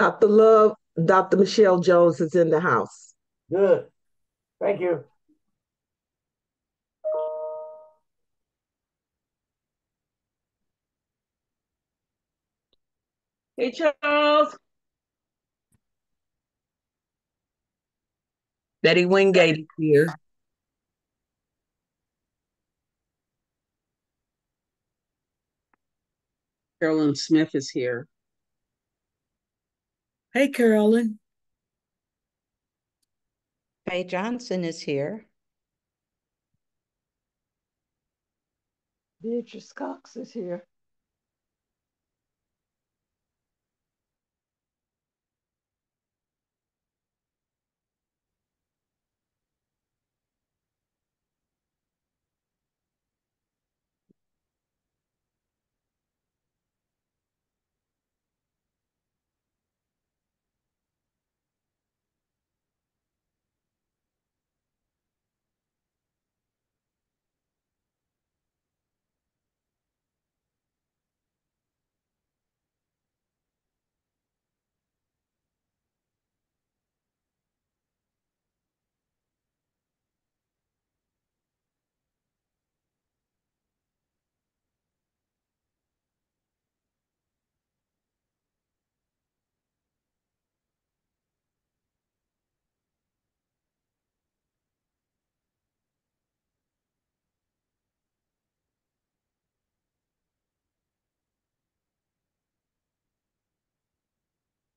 Dr. Love, Dr. Michelle Jones is in the house. Good. Thank you. Hey, Charles. Betty Wingate is here. Carolyn Smith is here. Hey, Carolyn. Faye Johnson is here. Beatrice Cox is here.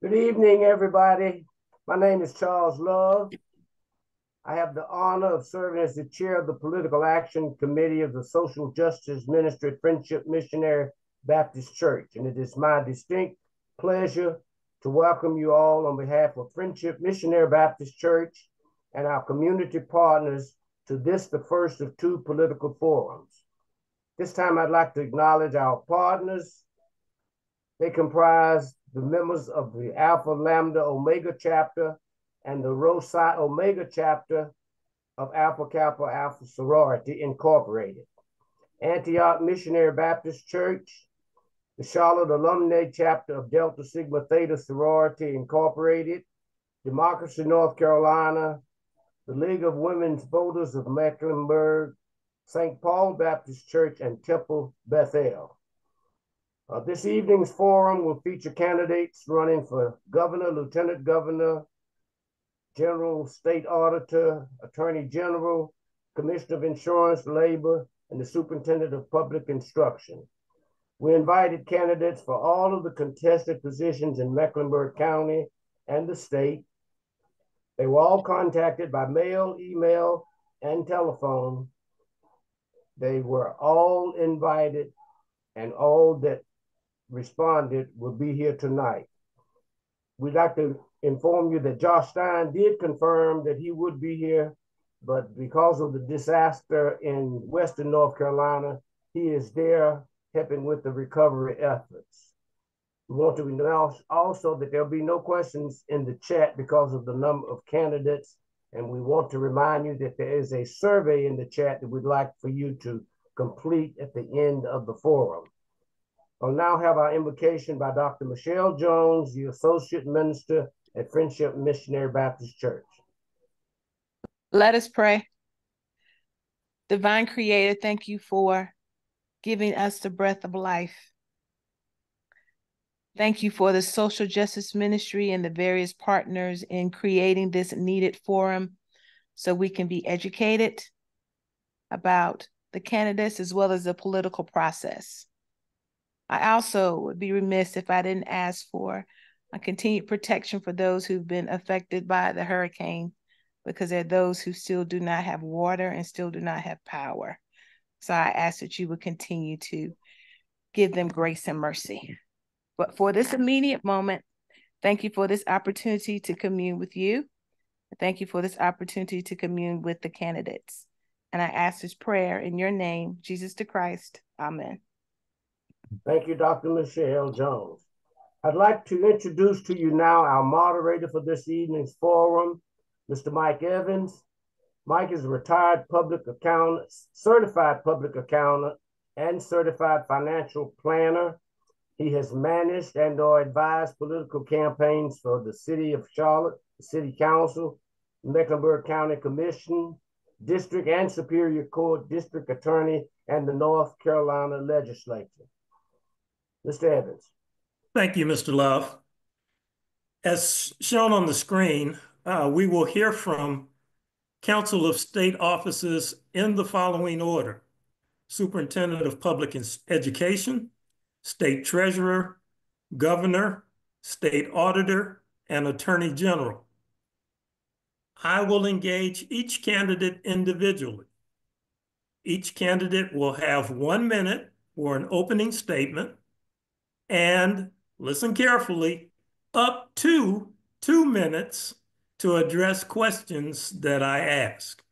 Good evening, everybody. My name is Charles Love. I have the honor of serving as the chair of the Political Action Committee of the Social Justice Ministry Friendship Missionary Baptist Church. And it is my distinct pleasure to welcome you all on behalf of Friendship Missionary Baptist Church and our community partners to this, the first of two political forums. This time I'd like to acknowledge our partners. They comprise the members of the Alpha Lambda Omega chapter and the Rho Psi Omega chapter of Alpha Kappa Alpha Sorority Incorporated, Antioch Missionary Baptist Church, the Charlotte Alumni chapter of Delta Sigma Theta Sorority Incorporated, Democracy North Carolina, the League of Women's Voters of Mecklenburg, St. Paul Baptist Church, and Temple Bethel. Uh, this evening's forum will feature candidates running for governor, lieutenant governor, general state auditor, attorney general, commissioner of insurance, labor, and the superintendent of public instruction. We invited candidates for all of the contested positions in Mecklenburg County and the state. They were all contacted by mail, email, and telephone. They were all invited, and all that responded will be here tonight. We'd like to inform you that Josh Stein did confirm that he would be here, but because of the disaster in Western North Carolina, he is there helping with the recovery efforts. We want to announce also that there'll be no questions in the chat because of the number of candidates. And we want to remind you that there is a survey in the chat that we'd like for you to complete at the end of the forum. I'll now have our invocation by Dr. Michelle Jones, the Associate Minister at Friendship Missionary Baptist Church. Let us pray. Divine Creator, thank you for giving us the breath of life. Thank you for the social justice ministry and the various partners in creating this needed forum so we can be educated about the candidates as well as the political process. I also would be remiss if I didn't ask for a continued protection for those who've been affected by the hurricane, because there are those who still do not have water and still do not have power. So I ask that you would continue to give them grace and mercy. But for this immediate moment, thank you for this opportunity to commune with you. Thank you for this opportunity to commune with the candidates. And I ask this prayer in your name, Jesus Christ. Amen. Thank you, Dr. Michelle Jones. I'd like to introduce to you now our moderator for this evening's forum, Mr. Mike Evans. Mike is a retired public accountant, certified public accountant, and certified financial planner. He has managed and or advised political campaigns for the City of Charlotte, City Council, Mecklenburg County Commission, District and Superior Court District Attorney, and the North Carolina Legislature. Mr. Evans. Thank you, Mr. Love. As shown on the screen, uh, we will hear from Council of State offices in the following order. Superintendent of Public Education, State Treasurer, Governor, State Auditor, and Attorney General. I will engage each candidate individually. Each candidate will have one minute for an opening statement and, listen carefully, up to two minutes to address questions that I ask.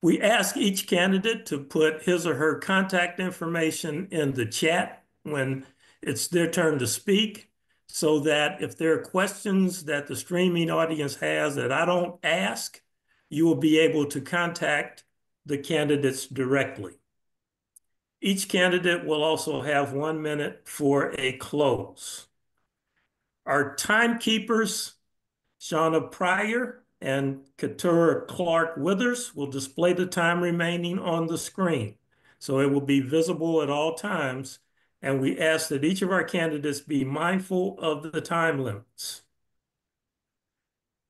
We ask each candidate to put his or her contact information in the chat when it's their turn to speak so that if there are questions that the streaming audience has that I don't ask, you will be able to contact the candidates directly. Each candidate will also have one minute for a close. Our timekeepers, Shauna Pryor and Katura Clark Withers, will display the time remaining on the screen. So it will be visible at all times and we ask that each of our candidates be mindful of the time limits.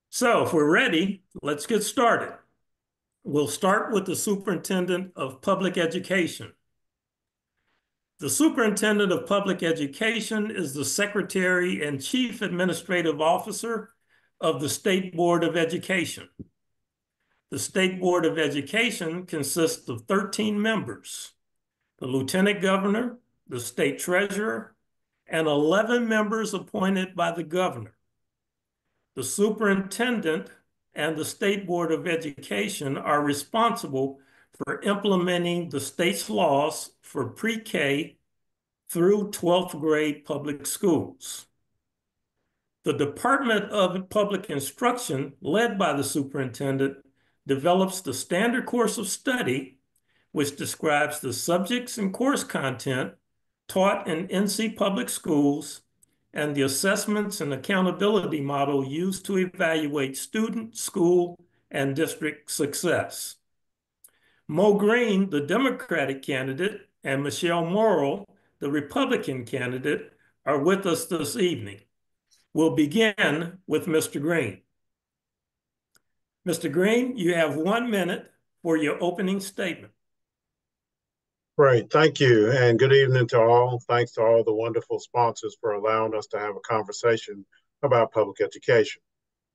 So if we're ready, let's get started. We'll start with the Superintendent of Public Education. The Superintendent of Public Education is the Secretary and Chief Administrative Officer of the State Board of Education. The State Board of Education consists of 13 members, the Lieutenant Governor, the state treasurer, and 11 members appointed by the governor. The superintendent and the State Board of Education are responsible for implementing the state's laws for pre-K through 12th grade public schools. The Department of Public Instruction, led by the superintendent, develops the standard course of study, which describes the subjects and course content taught in NC public schools and the assessments and accountability model used to evaluate student, school, and district success. Mo Green, the Democratic candidate, and Michelle Morrow, the Republican candidate, are with us this evening. We'll begin with Mr. Green. Mr. Green, you have one minute for your opening statement. Great, thank you, and good evening to all. Thanks to all the wonderful sponsors for allowing us to have a conversation about public education.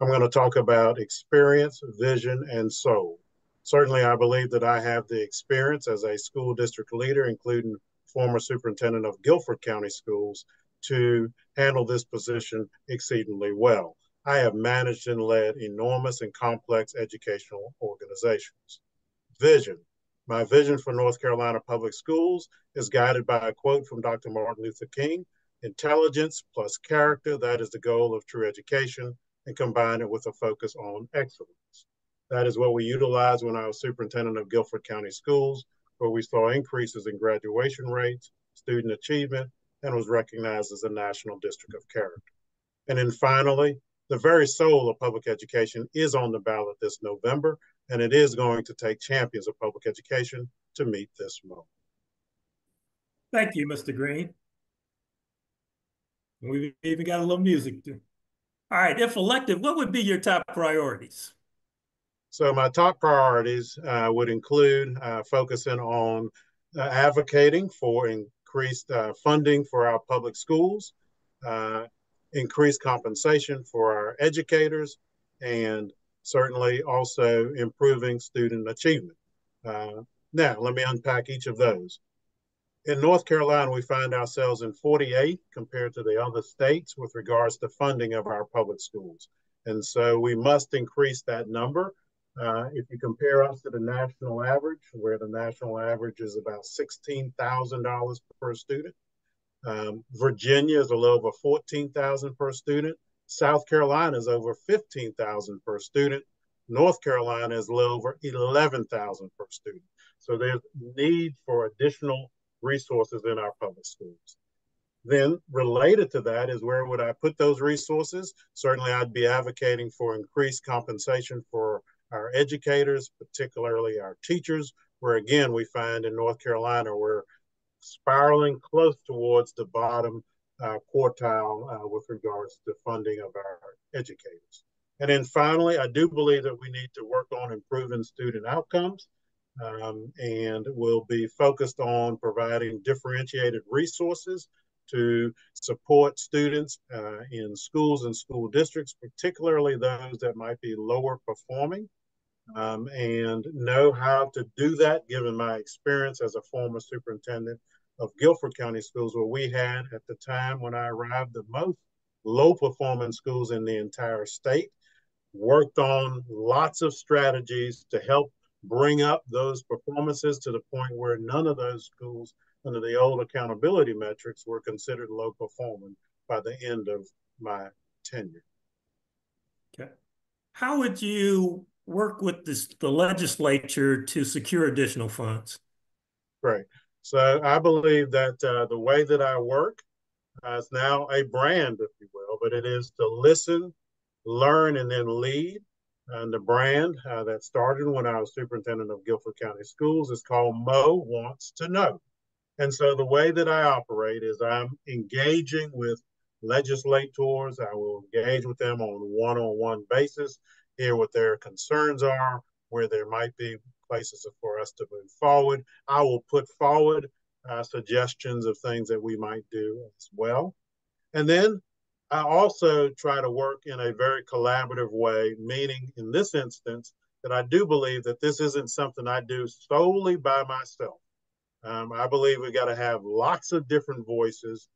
I'm going to talk about experience, vision, and soul. Certainly, I believe that I have the experience as a school district leader, including former superintendent of Guilford County Schools, to handle this position exceedingly well. I have managed and led enormous and complex educational organizations. Vision. My vision for North Carolina public schools is guided by a quote from Dr. Martin Luther King intelligence plus character, that is the goal of true education, and combine it with a focus on excellence. That is what we utilized when I was superintendent of Guilford County Schools, where we saw increases in graduation rates, student achievement, and was recognized as a national district of character. And then finally, the very soul of public education is on the ballot this November, and it is going to take champions of public education to meet this moment. Thank you, Mr. Green. We've even got a little music too. All right, if elected, what would be your top priorities? So my top priorities uh, would include uh, focusing on uh, advocating for increased uh, funding for our public schools, uh, increased compensation for our educators, and certainly also improving student achievement. Now, let me unpack each of those. In North Carolina, we find ourselves in 48 compared to the other states with regards to funding of our public schools. And so we must increase that number. Uh, if you compare us to the national average, where the national average is about $16,000 per student, um, Virginia is a little over 14,000 per student. South Carolina is over 15,000 per student. North Carolina is a little over 11,000 per student. So there's need for additional resources in our public schools. Then related to that is where would I put those resources? Certainly I'd be advocating for increased compensation for our educators, particularly our teachers, where again, we find in North Carolina, we're spiraling close towards the bottom uh, quartile uh, with regards to funding of our educators. And then finally, I do believe that we need to work on improving student outcomes um, and we'll be focused on providing differentiated resources to support students uh, in schools and school districts, particularly those that might be lower performing, um, and know how to do that given my experience as a former superintendent of Guilford County Schools, where we had at the time when I arrived the most low performing schools in the entire state, worked on lots of strategies to help bring up those performances to the point where none of those schools under the old accountability metrics were considered low performing by the end of my tenure. Okay. How would you work with this, the legislature to secure additional funds? Great. So I believe that uh, the way that I work uh, is now a brand, if you will, but it is to listen, learn, and then lead. And the brand uh, that started when I was superintendent of Guilford County Schools is called Mo Wants to Know. And so the way that I operate is I'm engaging with legislators. I will engage with them on a one-on-one basis, hear what their concerns are, where there might be places for us to move forward. I will put forward uh, suggestions of things that we might do as well. And then I also try to work in a very collaborative way, meaning in this instance, that I do believe that this isn't something I do solely by myself. Um, I believe we've got to have lots of different voices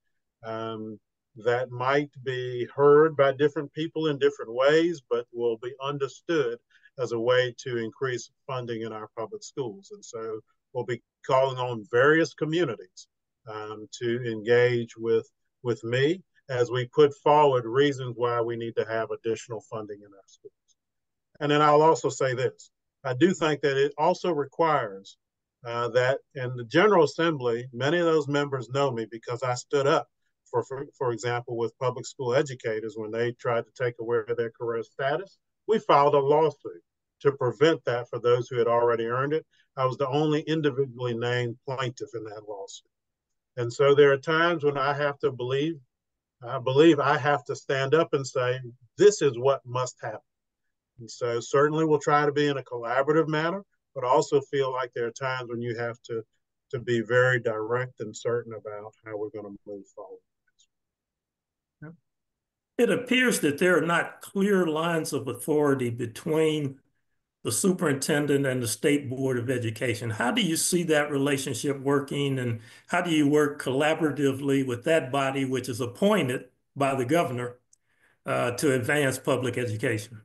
um, that might be heard by different people in different ways, but will be understood as a way to increase funding in our public schools. And so we'll be calling on various communities um, to engage with, with me as we put forward reasons why we need to have additional funding in our schools. And then I'll also say this I do think that it also requires uh, that in the General Assembly, many of those members know me because I stood up for, for, for example, with public school educators when they tried to take away their career status. We filed a lawsuit to prevent that for those who had already earned it. I was the only individually named plaintiff in that lawsuit. And so there are times when I have to believe, I believe I have to stand up and say, this is what must happen. And so certainly we'll try to be in a collaborative manner, but also feel like there are times when you have to to be very direct and certain about how we're going to move forward. It appears that there are not clear lines of authority between the superintendent and the state board of education. How do you see that relationship working and how do you work collaboratively with that body, which is appointed by the governor uh, to advance public education?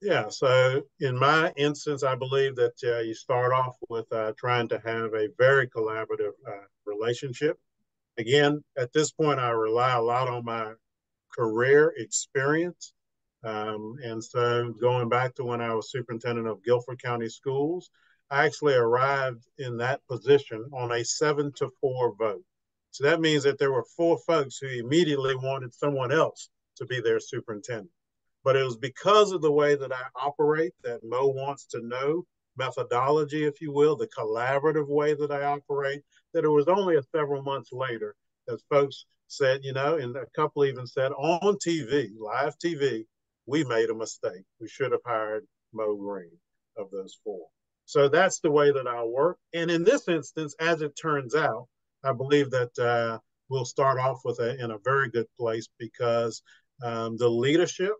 Yeah, so in my instance, I believe that uh, you start off with uh, trying to have a very collaborative uh, relationship. Again, at this point, I rely a lot on my career experience. Um, and so going back to when I was superintendent of Guilford County Schools, I actually arrived in that position on a seven to four vote. So that means that there were four folks who immediately wanted someone else to be their superintendent. But it was because of the way that I operate that Mo wants to know methodology, if you will, the collaborative way that I operate, that it was only a several months later that folks said, you know, and a couple even said on TV, live TV, we made a mistake. We should have hired Mo Green of those four. So that's the way that I work. And in this instance, as it turns out, I believe that uh, we'll start off with a, in a very good place because um, the leadership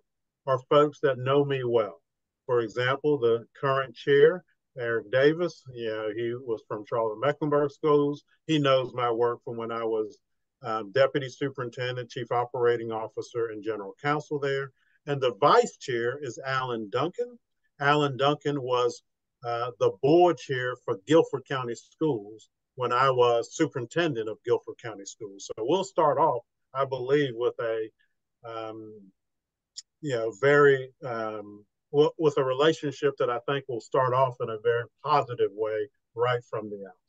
are folks that know me well. For example, the current chair, Eric Davis, you know, he was from Charlotte Mecklenburg Schools. He knows my work from when I was um, deputy superintendent, chief operating officer, and general counsel there. And the vice chair is Alan Duncan. Alan Duncan was uh, the board chair for Guilford County Schools when I was superintendent of Guilford County Schools. So we'll start off, I believe, with a um, you know, very um, w- with a relationship that I think will start off in a very positive way right from the out.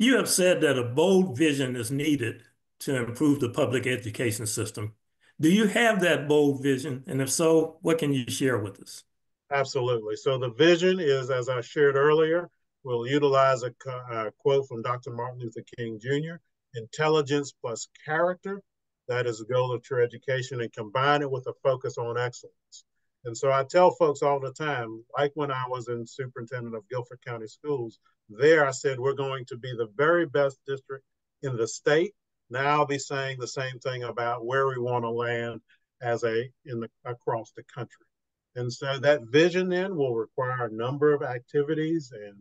You have said that a bold vision is needed to improve the public education system. Do you have that bold vision? And if so, what can you share with us? Absolutely. So the vision is, as I shared earlier, we'll utilize a, a quote from Dr. Martin Luther King Jr. Intelligence plus character. That is the goal of true education and combine it with a focus on excellence. And so I tell folks all the time, like when I was in superintendent of Guilford County Schools, there I said, we're going to be the very best district in the state. Now I'll be saying the same thing about where we want to land as a in the across the country. And so that vision then will require a number of activities and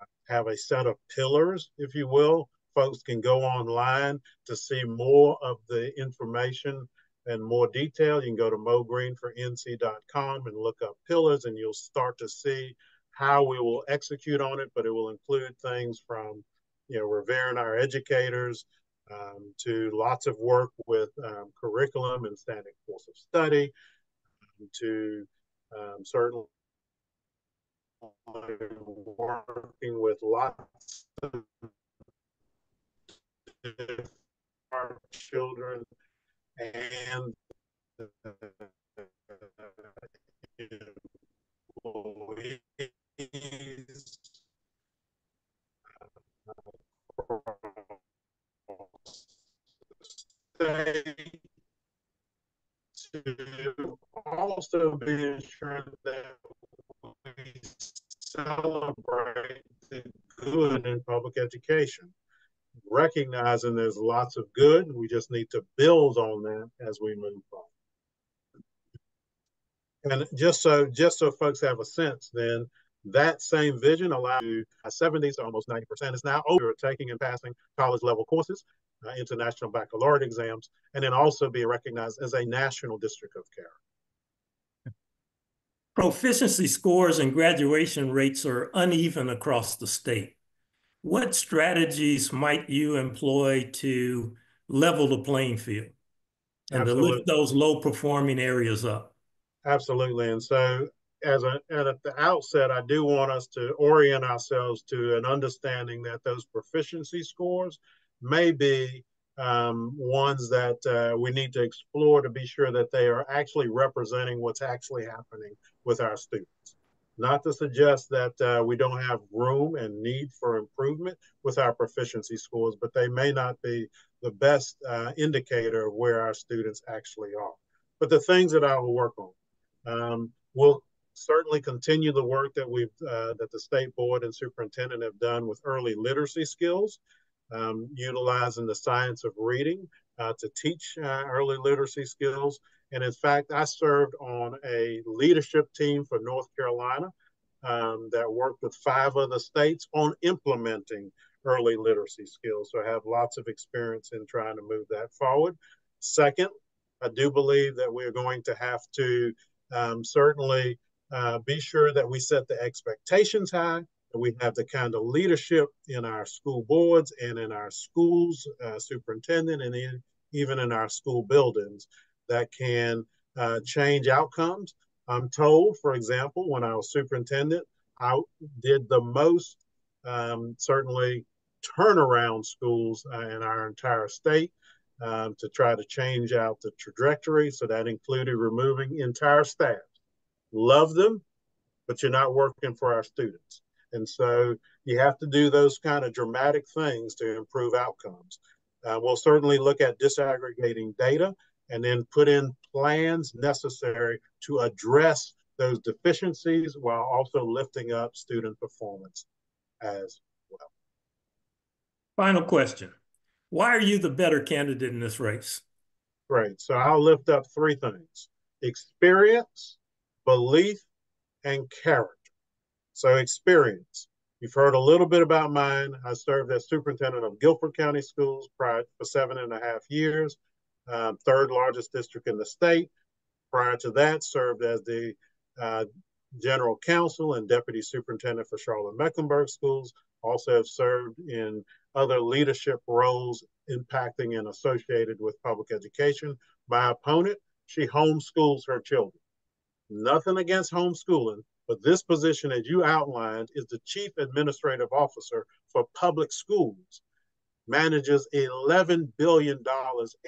uh, have a set of pillars, if you will. Folks can go online to see more of the information and more detail. You can go to mogreenfornc.com and look up pillars, and you'll start to see how we will execute on it. But it will include things from, you know, revering our educators, um, to lots of work with um, curriculum and standing course of study, um, to um, certainly working with lots of our children and employees to also be ensured that we celebrate the good in public education. Recognizing there's lots of good, we just need to build on that as we move on. And just so just so folks have a sense, then that same vision allowed you 70s to almost 90% is now over taking and passing college level courses uh, international baccalaureate exams, and then also be recognized as a national district of care. Proficiency scores and graduation rates are uneven across the state. What strategies might you employ to level the playing field and Absolutely. to lift those low performing areas up? Absolutely. And so as a, at the outset, I do want us to orient ourselves to an understanding that those proficiency scores may be um, ones that uh, we need to explore to be sure that they are actually representing what's actually happening with our students. Not to suggest that uh, we don't have room and need for improvement with our proficiency scores, but they may not be the best uh, indicator of where our students actually are. But the things that I will work on, um, we'll certainly continue the work that we've uh, that the state board and superintendent have done with early literacy skills um, utilizing the science of reading uh, to teach uh, early literacy skills. And in fact, I served on a leadership team for North Carolina um, that worked with five other states on implementing early literacy skills. So I have lots of experience in trying to move that forward. Second, I do believe that we're going to have to um, certainly uh, be sure that we set the expectations high that we have the kind of leadership in our school boards and in our schools, uh, superintendent, and in, even in our school buildings that can uh, change outcomes. I'm told, for example, when I was superintendent, I did the most, um, certainly, turnaround schools uh, in our entire state um, to try to change out the trajectory. So that included removing entire staff. Love them, but you're not working for our students. And so you have to do those kind of dramatic things to improve outcomes. Uh, we'll certainly look at disaggregating data and then put in plans necessary to address those deficiencies while also lifting up student performance as well. Final question. Why are you the better candidate in this race? Great. So I'll lift up three things experience, belief, and character. So experience. You've heard a little bit about mine. I served as superintendent of Guilford County Schools prior for seven and a half years, um, third largest district in the state. Prior to that, served as the uh, general counsel and deputy superintendent for Charlotte Mecklenburg Schools. Also have served in other leadership roles impacting and associated with public education. My opponent, she homeschools her children. Nothing against homeschooling, But this position, as you outlined, is the chief administrative officer for public schools, manages $11 billion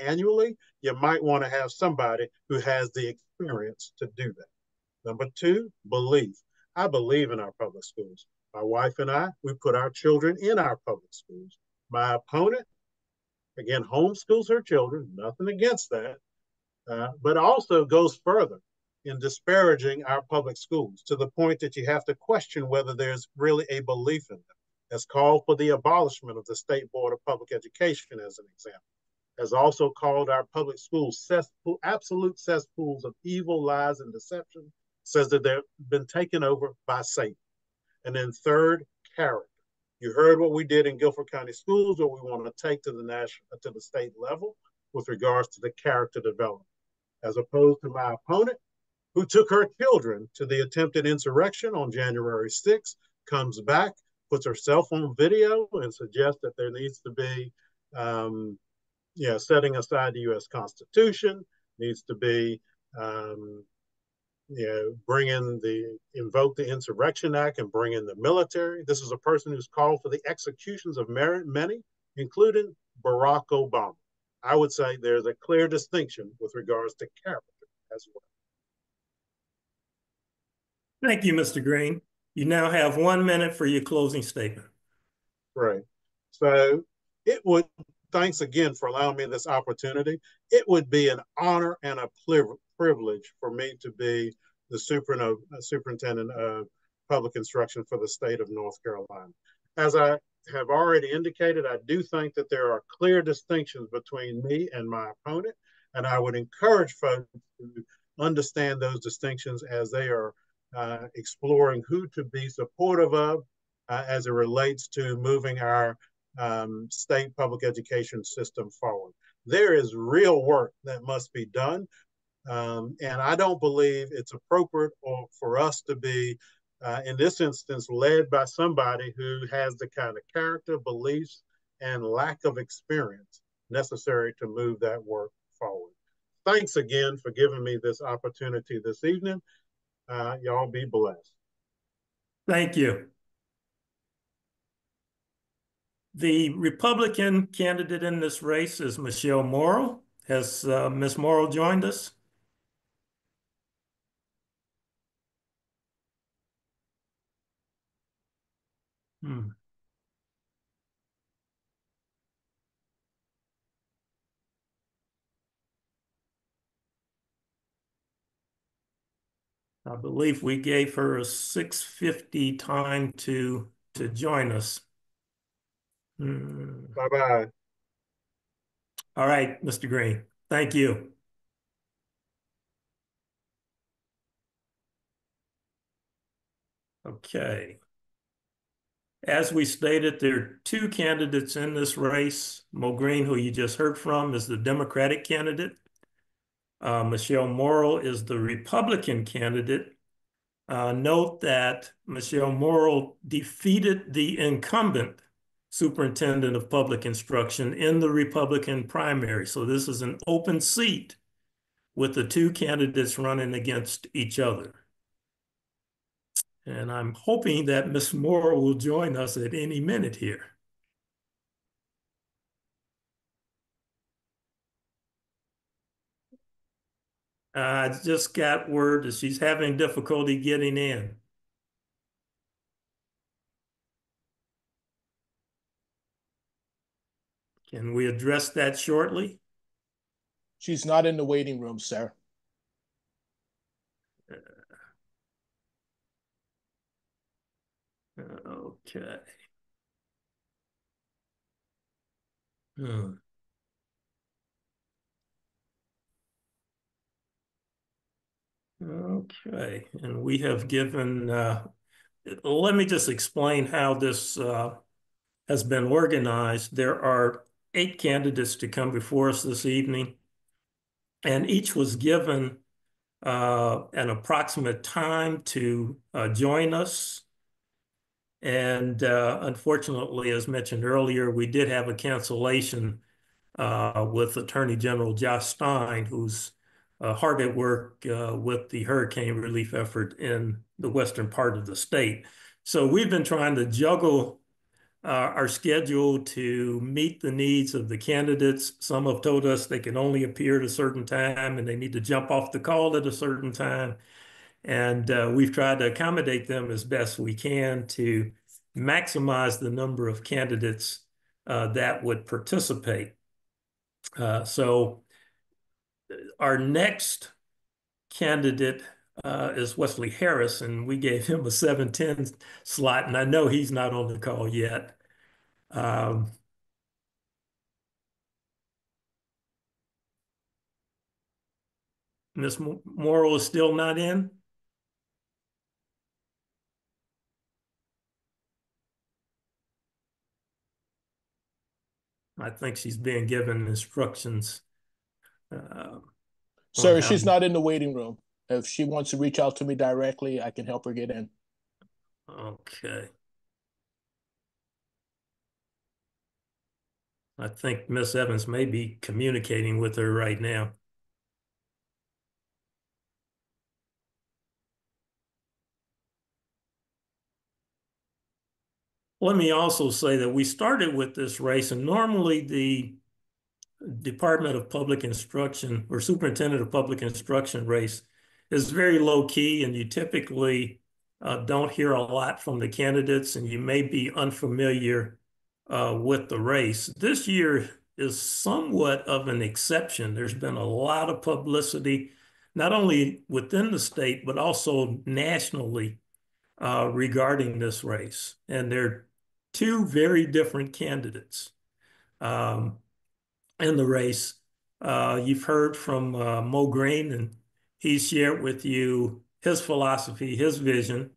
annually. You might want to have somebody who has the experience to do that. Number two, belief. I believe in our public schools. My wife and I, we put our children in our public schools. My opponent, again, homeschools her children, nothing against that, uh, but also goes further in disparaging our public schools to the point that you have to question whether there's really a belief in them. Has called for the abolishment of the State Board of Public Education, as an example. Has also called our public schools cesspool, absolute cesspools of evil, lies, and deception. Says that they've been taken over by Satan. And then third, character. You heard what we did in Guilford County Schools, what we want to take to the national, to the state level with regards to the character development, as opposed to my opponent, who took her children to the attempted insurrection on January 6th, comes back, puts herself on video, and suggests that there needs to be, um, yeah, setting aside the U.S. Constitution, needs to be, um, you know, bring in the invoke the Insurrection Act and bring in the military. This is a person who's called for the executions of many, including Barack Obama. I would say there's a clear distinction with regards to character as well. Thank you, Mr. Green. You now have one minute for your closing statement. Right. So it would, thanks again for allowing me this opportunity. It would be an honor and a privilege for me to be the superintendent of public instruction for the state of North Carolina. As I have already indicated, I do think that there are clear distinctions between me and my opponent, and I would encourage folks to understand those distinctions as they are uh, exploring who to be supportive of uh, as it relates to moving our um, state public education system forward. There is real work that must be done. Um, and I don't believe it's appropriate or for us to be, uh, in this instance, led by somebody who has the kind of character, beliefs, and lack of experience necessary to move that work forward. Thanks again for giving me this opportunity this evening. Uh, y'all be blessed. Thank you. The Republican candidate in this race is Michelle Morrow. Has uh, Ms. Morrow joined us? Hmm. I believe we gave her a 650 time to to join us. Hmm. Bye-bye. All right, Mr. Green. Thank you. Okay. As we stated, there are two candidates in this race. Mo Green, who you just heard from, is the Democratic candidate. Uh, Michelle Morrow is the Republican candidate. Uh, note that Michelle Morrow defeated the incumbent superintendent of public instruction in the Republican primary. So this is an open seat with the two candidates running against each other. And I'm hoping that Ms. Morrow will join us at any minute here. I just got word that she's having difficulty getting in. Can we address that shortly? She's not in the waiting room, sir. okay. Hmm. Okay, and we have given, uh, let me just explain how this uh, has been organized. There are eight candidates to come before us this evening, and each was given uh, an approximate time to uh, join us. And uh, unfortunately, as mentioned earlier, we did have a cancellation uh, with Attorney General Josh Stein, who's uh, hard at work uh, with the hurricane relief effort in the western part of the state. So we've been trying to juggle uh, our schedule to meet the needs of the candidates. Some have told us they can only appear at a certain time and they need to jump off the call at a certain time. And uh, we've tried to accommodate them as best we can to maximize the number of candidates uh, that would participate. Uh, so our next candidate uh, is Wesley Harris, and we gave him a 710 slot, and I know he's not on the call yet. Um, Ms. Morrow is still not in? I think she's being given instructions. Uh, Sir, she's not in the waiting room. If she wants to reach out to me directly, I can help her get in. Okay. I think Miss Evans may be communicating with her right now. Let me also say that we started with this race, and normally the Department of Public Instruction or Superintendent of Public Instruction race is very low key, and you typically uh, don't hear a lot from the candidates, and you may be unfamiliar uh, with the race. This year is somewhat of an exception. There's been a lot of publicity, not only within the state, but also nationally uh, regarding this race. And there are two very different candidates um, in the race. Uh, you've heard from uh, Mo Green, and he shared with you his philosophy, his vision.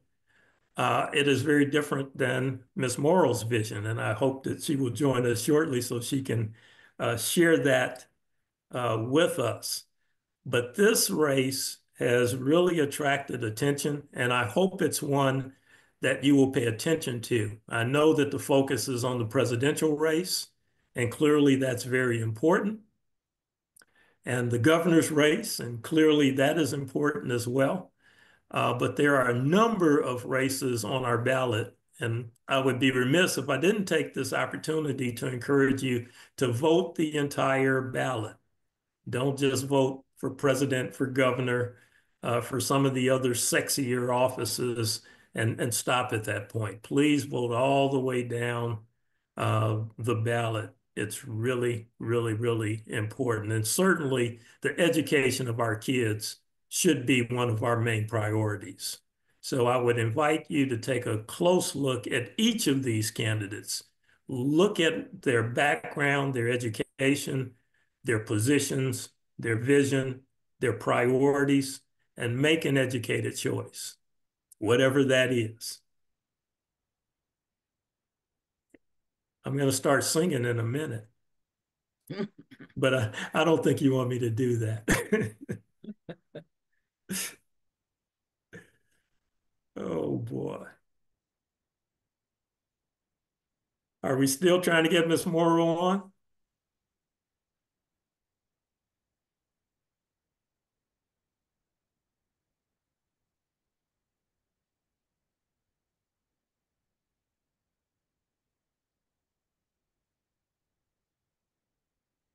Uh, it is very different than Miss Morrow's vision, and I hope that she will join us shortly so she can uh, share that uh, with us. But this race has really attracted attention, and I hope it's one that you will pay attention to. I know that the focus is on the presidential race, and clearly that's very important. And the governor's race, and clearly that is important as well. Uh, but there are a number of races on our ballot, and I would be remiss if I didn't take this opportunity to encourage you to vote the entire ballot. Don't just vote for president, for governor, uh, for some of the other sexier offices and, and stop at that point. Please vote all the way down uh, the ballot. It's really, really, really important. And certainly the education of our kids should be one of our main priorities. So I would invite you to take a close look at each of these candidates. Look at their background, their education, their positions, their vision, their priorities, and make an educated choice, whatever that is. I'm going to start singing in a minute, but I, I don't think you want me to do that. oh boy. Are we still trying to get Miss Morrow on?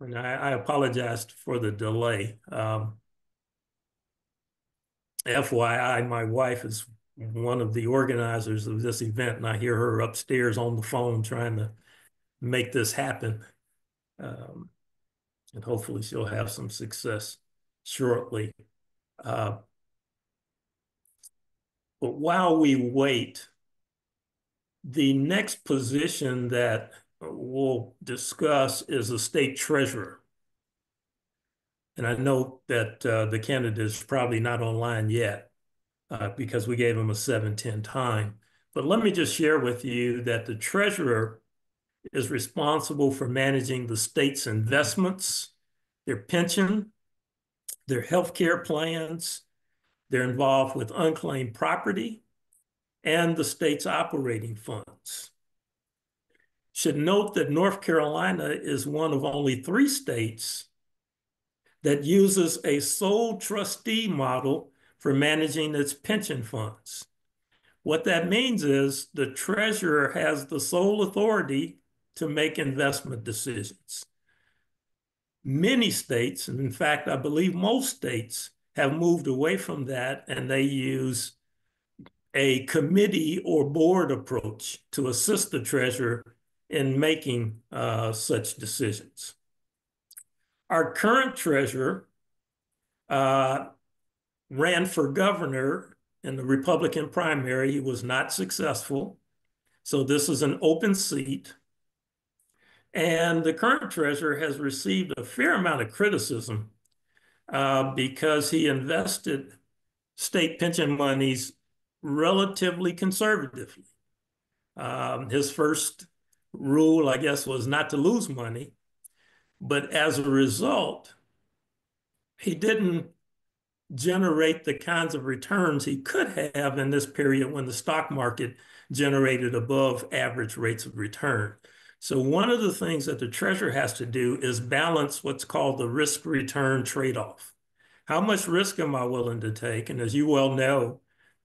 And I, I apologized for the delay. Um, FYI, my wife is one of the organizers of this event, and I hear her upstairs on the phone trying to make this happen. Um, and hopefully she'll have some success shortly. Uh, but while we wait, the next position that we'll discuss is the state treasurer. And I know that uh, the candidate is probably not online yet uh, because we gave him a 710 time. But let me just share with you that the treasurer is responsible for managing the state's investments, their pension, their health care plans. They're involved with unclaimed property and the state's operating funds. Should note that North Carolina is one of only three states that uses a sole trustee model for managing its pension funds. What that means is the treasurer has the sole authority to make investment decisions. Many states, and in fact, I believe most states, have moved away from that and they use a committee or board approach to assist the treasurer in making uh, such decisions. Our current treasurer uh, ran for governor in the Republican primary. He was not successful. So this is an open seat. And the current treasurer has received a fair amount of criticism uh, because he invested state pension monies relatively conservatively. Um, his first rule, I guess, was not to lose money. But as a result, he didn't generate the kinds of returns he could have in this period when the stock market generated above average rates of return. So one of the things that the treasurer has to do is balance what's called the risk return trade-off. How much risk am I willing to take? And as you well know,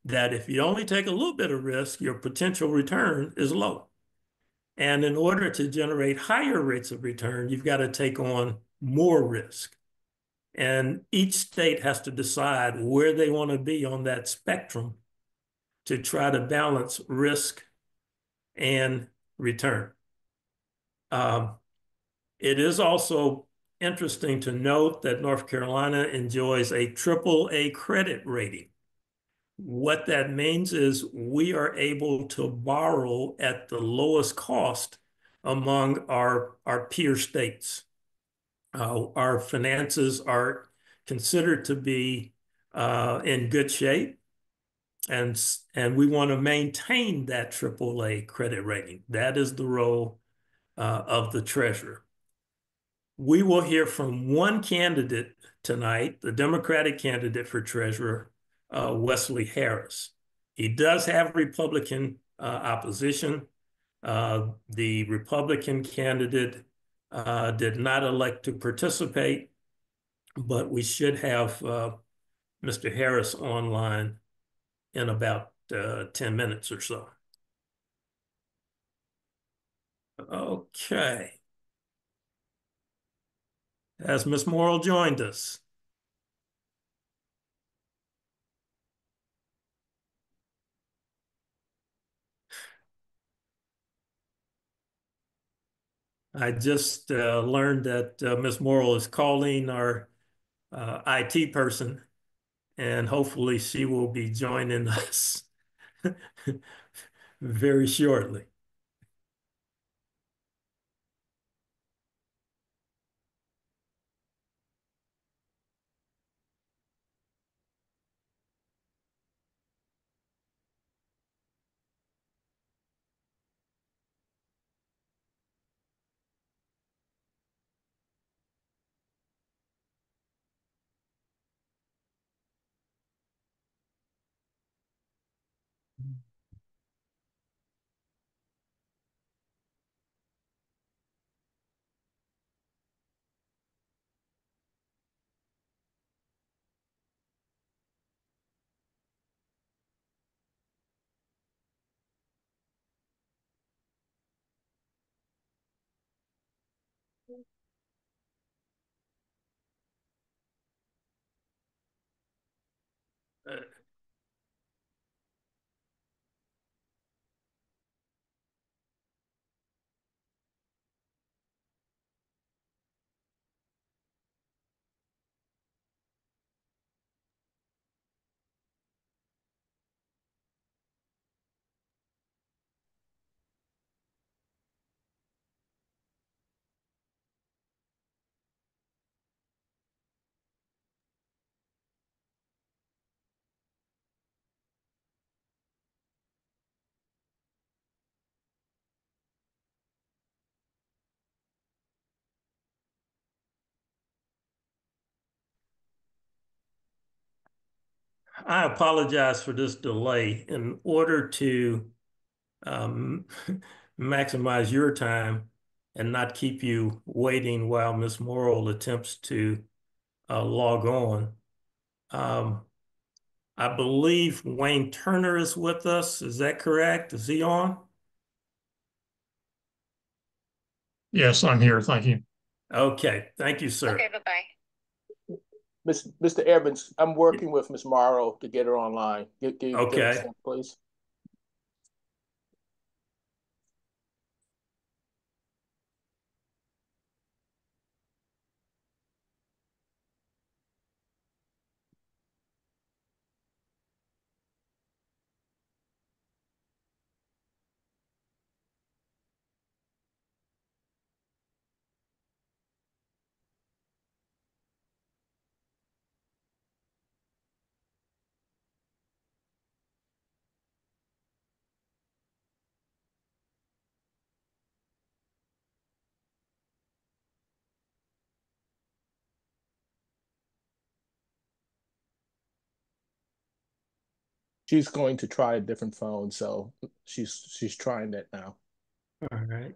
that if you only take a little bit of risk, your potential return is low. And in order to generate higher rates of return, you've got to take on more risk. And each state has to decide where they want to be on that spectrum to try to balance risk and return. Um, it is also interesting to note that North Carolina enjoys a triple A credit rating. What that means is we are able to borrow at the lowest cost among our, our peer states. Uh, our finances are considered to be uh, in good shape, and, and we want to maintain that AAA credit rating. That is the role uh, of the treasurer. We will hear from one candidate tonight, the Democratic candidate for treasurer, uh, Wesley Harris. He does have Republican uh, opposition. Uh, the Republican candidate uh, did not elect to participate, but we should have uh, Mr. Harris online in about uh, 10 minutes or so. Okay. Has Ms. Morrow joined us? I just uh, learned that uh, Ms. Morrow is calling our uh, IT person, and hopefully she will be joining us very shortly. Uh, I apologize for this delay. In order to um, maximize your time and not keep you waiting while Ms. Morrow attempts to uh, log on, um, I believe Wayne Turner is with us. Is that correct? Is he on? Yes, I'm here. Thank you. Okay, thank you, sir. Okay, bye-bye. Miss, Mr. Evans, I'm working with Miss Morrow to get her online. Give, give Okay. a second, Please. She's going to try a different phone, so she's she's trying that now. All right.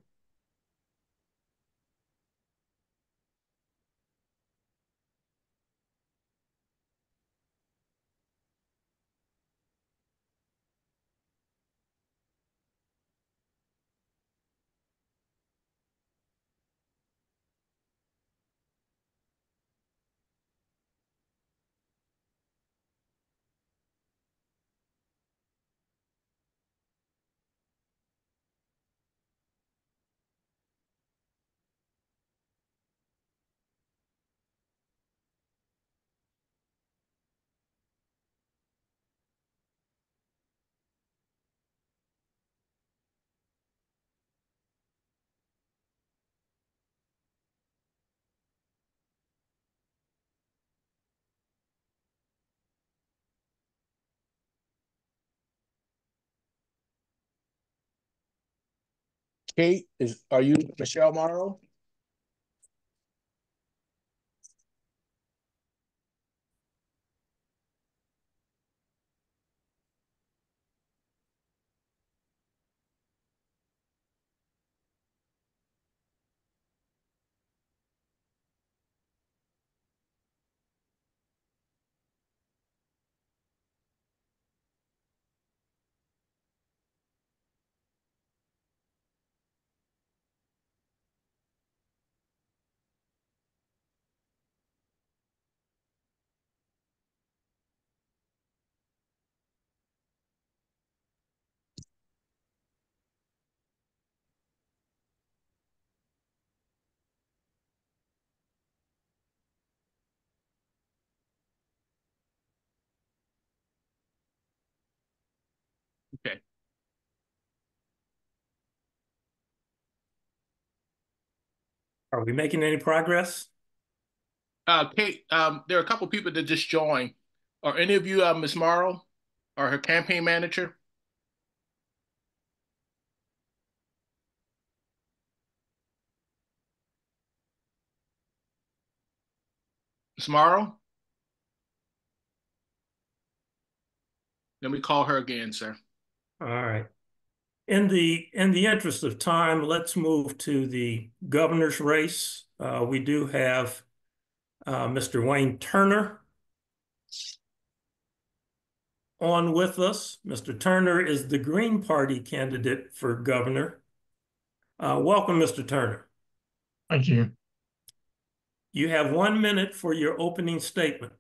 Kate, is are you Michelle Morrow? Okay. Are we making any progress? Uh, Kate, um, there are a couple people that just joined. Are any of you uh, Miss Morrow or her campaign manager? Miss Morrow? Let me call her again, sir. All right. In the in the interest of time, let's move to the governor's race. Uh, we do have uh, Mr. Wayne Turner on with us. Mr. Turner is the Green Party candidate for governor. Uh, welcome, Mr. Turner. Thank you. You have one minute for your opening statement.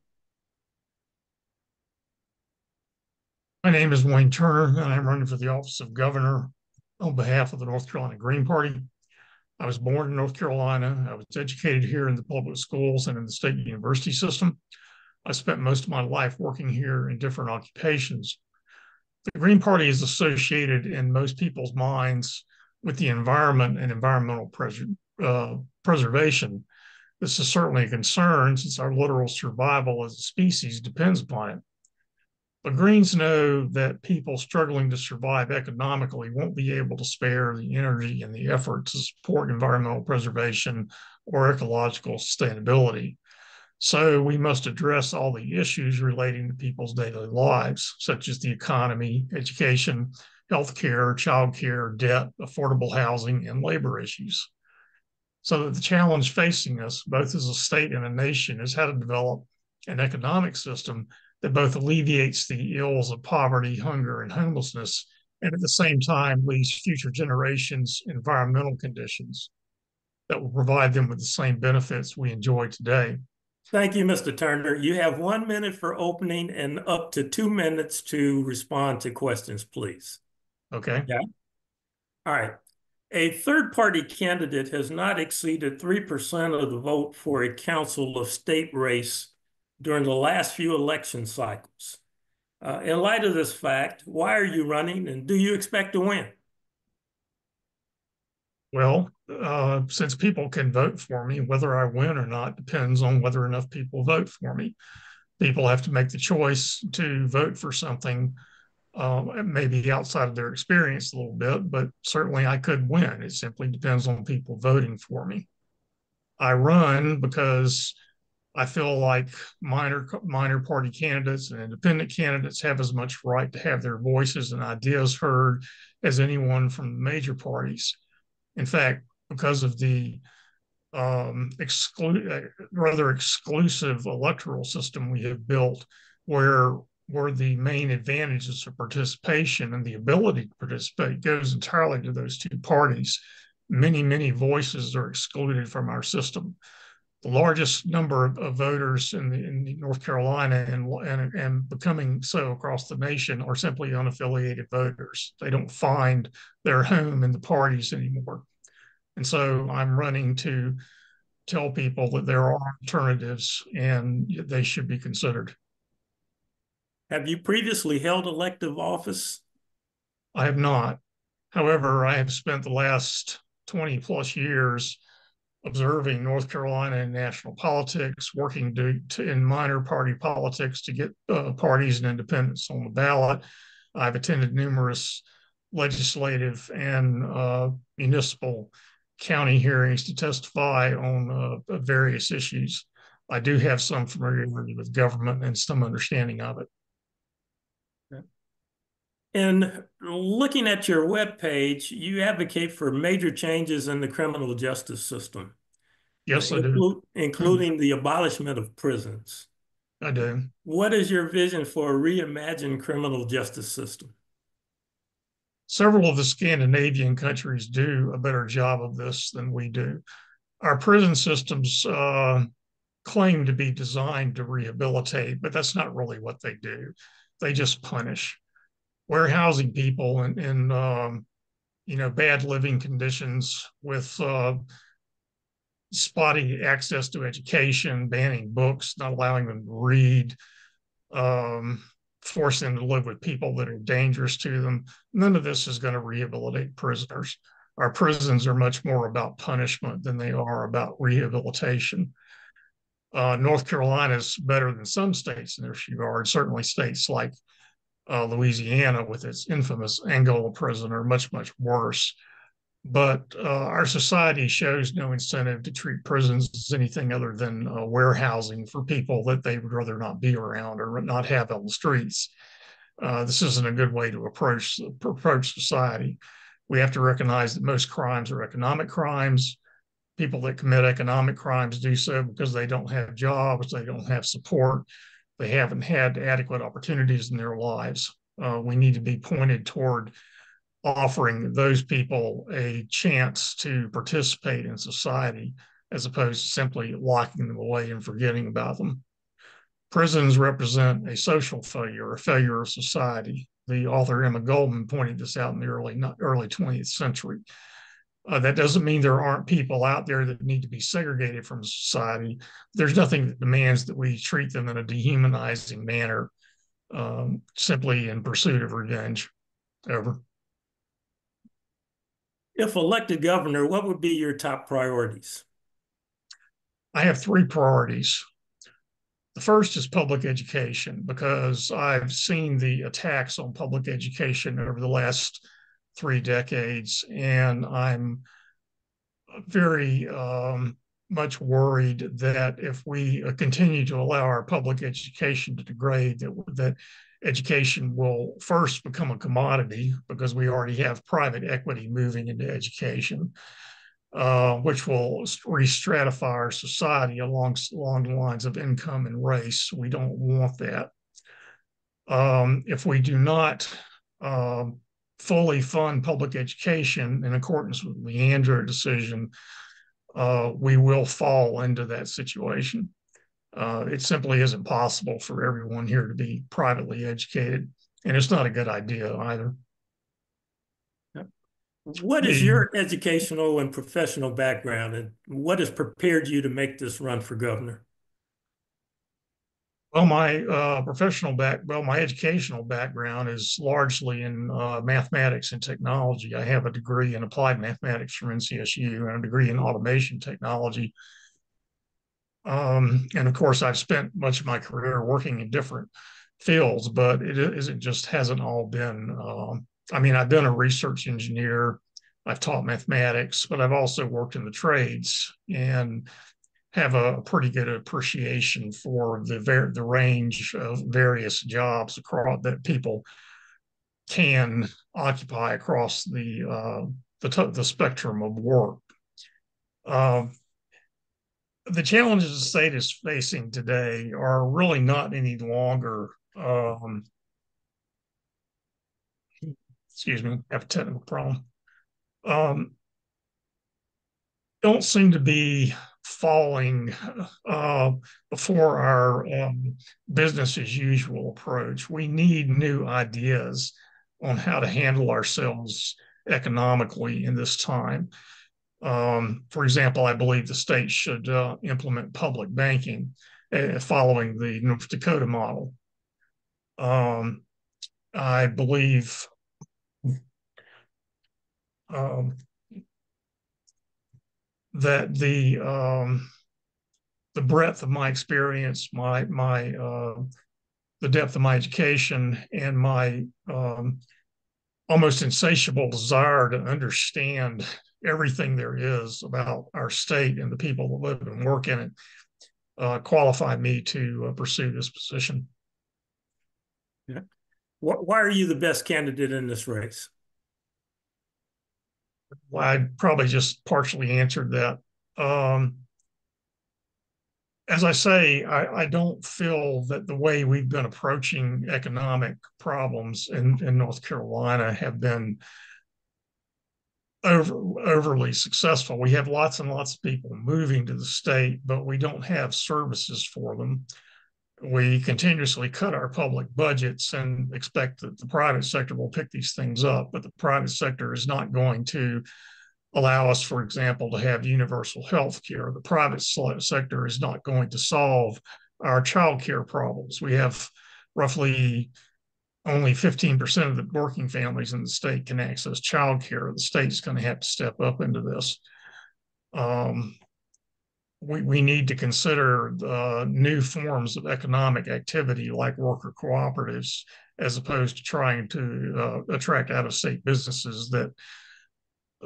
My name is Wayne Turner, and I'm running for the office of governor on behalf of the North Carolina Green Party. I was born in North Carolina. I was educated here in the public schools and in the state university system. I spent most of my life working here in different occupations. The Green Party is associated in most people's minds with the environment and environmental pres- uh, preservation. This is certainly a concern since our literal survival as a species depends upon it. But Greens know that people struggling to survive economically won't be able to spare the energy and the effort to support environmental preservation or ecological sustainability. So we must address all the issues relating to people's daily lives, such as the economy, education, healthcare, childcare, debt, affordable housing, and labor issues. So that the challenge facing us, both as a state and a nation, is how to develop an economic system that both alleviates the ills of poverty, hunger, and homelessness, and at the same time leaves future generations environmental conditions that will provide them with the same benefits we enjoy today. Thank you, Mr. Turner. You have one minute for opening and up to two minutes to respond to questions, please. Okay. Yeah. All right. A third-party candidate has not exceeded 3% of the vote for a council of state race during the last few election cycles. Uh, in light of this fact, why are you running and do you expect to win? Well, uh, since people can vote for me, whether I win or not depends on whether enough people vote for me. People have to make the choice to vote for something, uh, maybe outside of their experience a little bit, but certainly I could win. It simply depends on people voting for me. I run because I feel like minor minor party candidates and independent candidates have as much right to have their voices and ideas heard as anyone from major parties. In fact, because of the um, exclu- uh, rather exclusive electoral system we have built, where where the main advantages of participation and the ability to participate goes entirely to those two parties. Many, many voices are excluded from our system the largest number of, of voters in, the, in, North Carolina and, and, and becoming so across the nation are simply unaffiliated voters. They don't find their home in the parties anymore. And so I'm running to tell people that there are alternatives and they should be considered. Have you previously held elective office? I have not. However, I have spent the last 20 plus years observing North Carolina and national politics, working to, to in minor party politics to get uh, parties and independents on the ballot. I've attended numerous legislative and uh, municipal county hearings to testify on uh, various issues. I do have some familiarity with government and some understanding of it. In looking at your webpage, you advocate for major changes in the criminal justice system. Yes, I do. Including the abolishment of prisons. I do. What is your vision for a reimagined criminal justice system? Several of the Scandinavian countries do a better job of this than we do. Our prison systems uh, claim to be designed to rehabilitate, but that's not really what they do. They just punish. Warehousing people in, in um, you know, bad living conditions with uh, spotty access to education, banning books, not allowing them to read, um, forcing them to live with people that are dangerous to them. None of this is going to rehabilitate prisoners. Our prisons are much more about punishment than they are about rehabilitation. Uh, North Carolina is better than some states in this regard. Certainly, states like uh, Louisiana, with its infamous Angola prison, are much, much worse but uh, our society shows no incentive to treat prisons as anything other than uh, warehousing for people that they would rather not be around or not have on the streets. Uh, this isn't a good way to approach approach society. We have to recognize that most crimes are economic crimes. People that commit economic crimes do so because they don't have jobs, they don't have support, they haven't had adequate opportunities in their lives. Uh, we need to be pointed toward offering those people a chance to participate in society as opposed to simply locking them away and forgetting about them. Prisons represent a social failure, a failure of society. The author Emma Goldman pointed this out in the early early 20th century. Uh, that doesn't mean there aren't people out there that need to be segregated from society. There's nothing that demands that we treat them in a dehumanizing manner, um, simply in pursuit of revenge. Over. If elected governor, what would be your top priorities? I have three priorities. The first is public education because I've seen the attacks on public education over the last three decades, and I'm very um, much worried that if we continue to allow our public education to degrade, that, that education will first become a commodity because we already have private equity moving into education, uh, which will re-stratify our society along, along the lines of income and race. We don't want that. Um, if we do not um, fully fund public education in accordance with the Leandro decision, uh, we will fall into that situation. Uh, it simply isn't possible for everyone here to be privately educated, and it's not a good idea either. What is your educational and professional background and what has prepared you to make this run for governor? Well, my uh, professional back, well, my educational background is largely in uh, mathematics and technology. I have a degree in applied mathematics from NCSU and a degree in automation technology. Um, and of course, I've spent much of my career working in different fields, but it just hasn't all been. Um, I mean, I've been a research engineer. I've taught mathematics, but I've also worked in the trades and have a pretty good appreciation for the ver- the range of various jobs across that people can occupy across the uh, the t- the spectrum of work. Um, the challenges the state is facing today are really not any longer. Um, excuse me, I have a technical problem. Um, don't seem to be falling uh, before our um, business as usual approach. We need new ideas on how to handle ourselves economically in this time. Um, for example, I believe the state should uh, implement public banking uh, following the North Dakota model. Um, I believe um, that the um, the breadth of my experience, my my uh, the depth of my education, and my um, almost insatiable desire to understand everything there is about our state and the people that live and work in it uh, qualify me to uh, pursue this position. Yeah. Why are you the best candidate in this race? Well, I probably just partially answered that. Um, as I say, I, I, don't feel that the way we've been approaching economic problems in, in North Carolina have been over, overly successful. We have lots and lots of people moving to the state, but we don't have services for them. We continuously cut our public budgets and expect that the private sector will pick these things up, but the private sector is not going to allow us, for example, to have universal health care. The private sector is not going to solve our child care problems. We have roughly only 15% of the working families in the state can access child care. The state's going to have to step up into this. Um, we, we need to consider uh, new forms of economic activity like worker cooperatives as opposed to trying to uh, attract out of state businesses that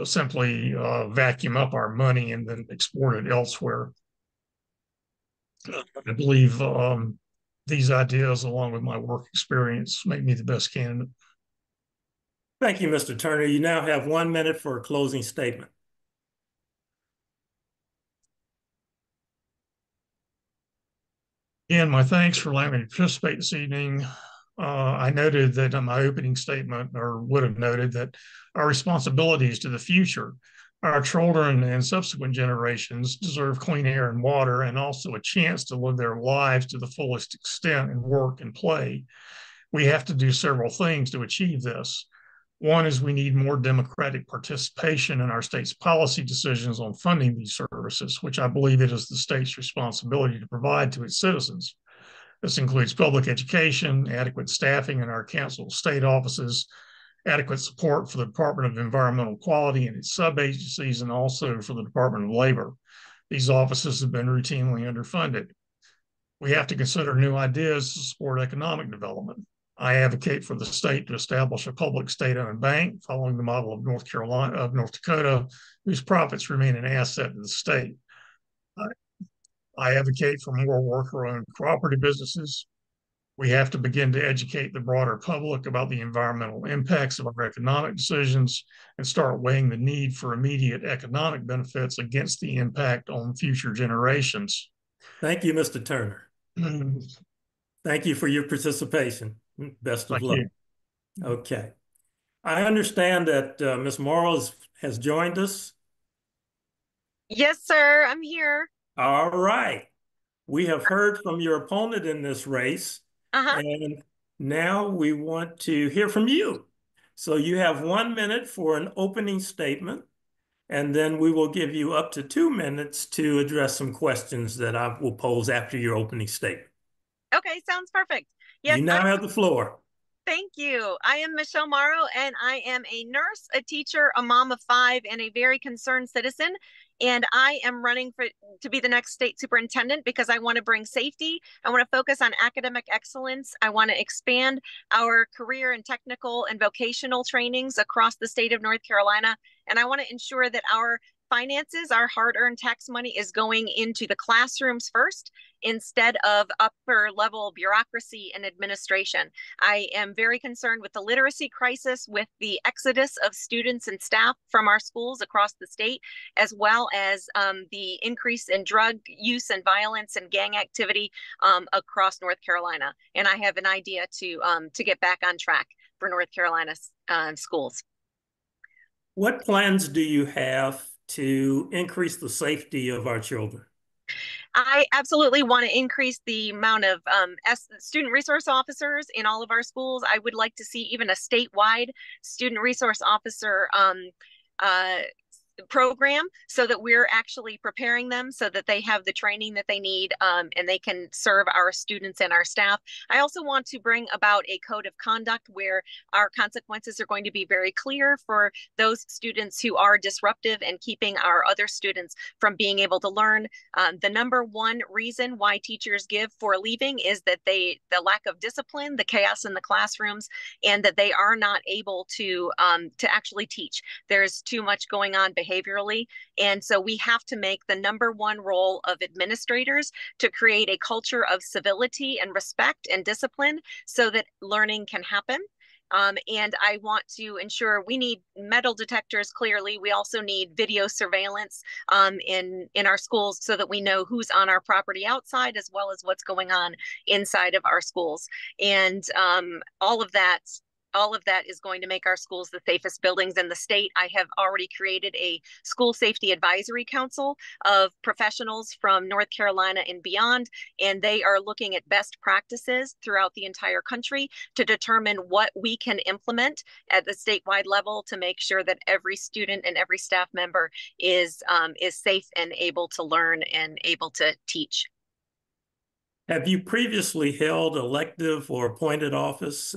simply uh, vacuum up our money and then export it elsewhere. I believe um, these ideas, along with my work experience, make me the best candidate. Thank you, Mr. Turner. You now have one minute for a closing statement. Again, my thanks for allowing me to participate this evening. Uh, I noted that in my opening statement, or would have noted that our responsibilities to the future, our children and subsequent generations deserve clean air and water, and also a chance to live their lives to the fullest extent and work and play. We have to do several things to achieve this. One is we need more democratic participation in our state's policy decisions on funding these services, which I believe it is the state's responsibility to provide to its citizens. This includes public education, adequate staffing in our council state offices, adequate support for the Department of Environmental Quality and its sub-agencies, and also for the Department of Labor. These offices have been routinely underfunded. We have to consider new ideas to support economic development. I advocate for the state to establish a public state-owned bank following the model of North Carolina of North Dakota, whose profits remain an asset to the state. I, advocate for more worker-owned cooperative businesses. We have to begin to educate the broader public about the environmental impacts of our economic decisions and start weighing the need for immediate economic benefits against the impact on future generations. Thank you, Mr. Turner. Thank you for your participation. Best of Thank luck. you. Okay. I understand that uh, Ms. Morrow has, has joined us. Yes, sir. I'm here. All right. We have heard from your opponent in this race, Uh-huh. and now we want to hear from you. So you have one minute for an opening statement, and then we will give you up to two minutes to address some questions that I will pose after your opening statement. Okay, sounds perfect. Yes, You now I- have the floor. thank you. I am Michelle Morrow, and I am a nurse, a teacher, a mom of five, and a very concerned citizen. And I am running for to be the next state superintendent because I want to bring safety. I want to focus on academic excellence. I want to expand our career and technical and vocational trainings across the state of North Carolina. And I want to ensure that our finances, our hard earned tax money, is going into the classrooms first instead of upper level bureaucracy and administration. I am very concerned with the literacy crisis, with the exodus of students and staff from our schools across the state, as well as um, the increase in drug use and violence and gang activity um, across North Carolina. And I have an idea to um, to get back on track for North Carolina uh, schools. What plans do you have to increase the safety of our children? I absolutely want to increase the amount of um, student resource officers in all of our schools. I would like to see even a statewide student resource officer um, uh, program so that we're actually preparing them so that they have the training that they need um, and they can serve our students and our staff. I also want to bring about a code of conduct where our consequences are going to be very clear for those students who are disruptive and keeping our other students from being able to learn. Um, the number one reason why teachers give for leaving is that they the lack of discipline, the chaos in the classrooms, and that they are not able to um, to actually teach. There's too much going on behaviorally. And so we have to make the number one role of administrators to create a culture of civility and respect and discipline so that learning can happen. Um, and I want to ensure we need metal detectors clearly. We also need video surveillance um, in, in our schools so that we know who's on our property outside as well as what's going on inside of our schools. And um, all of that all of that is going to make our schools the safest buildings in the state. I have already created a school safety advisory council of professionals from North Carolina and beyond, and they are looking at best practices throughout the entire country to determine what we can implement at the statewide level to make sure that every student and every staff member is um, is safe and able to learn and able to teach. Have you previously held elective or appointed office?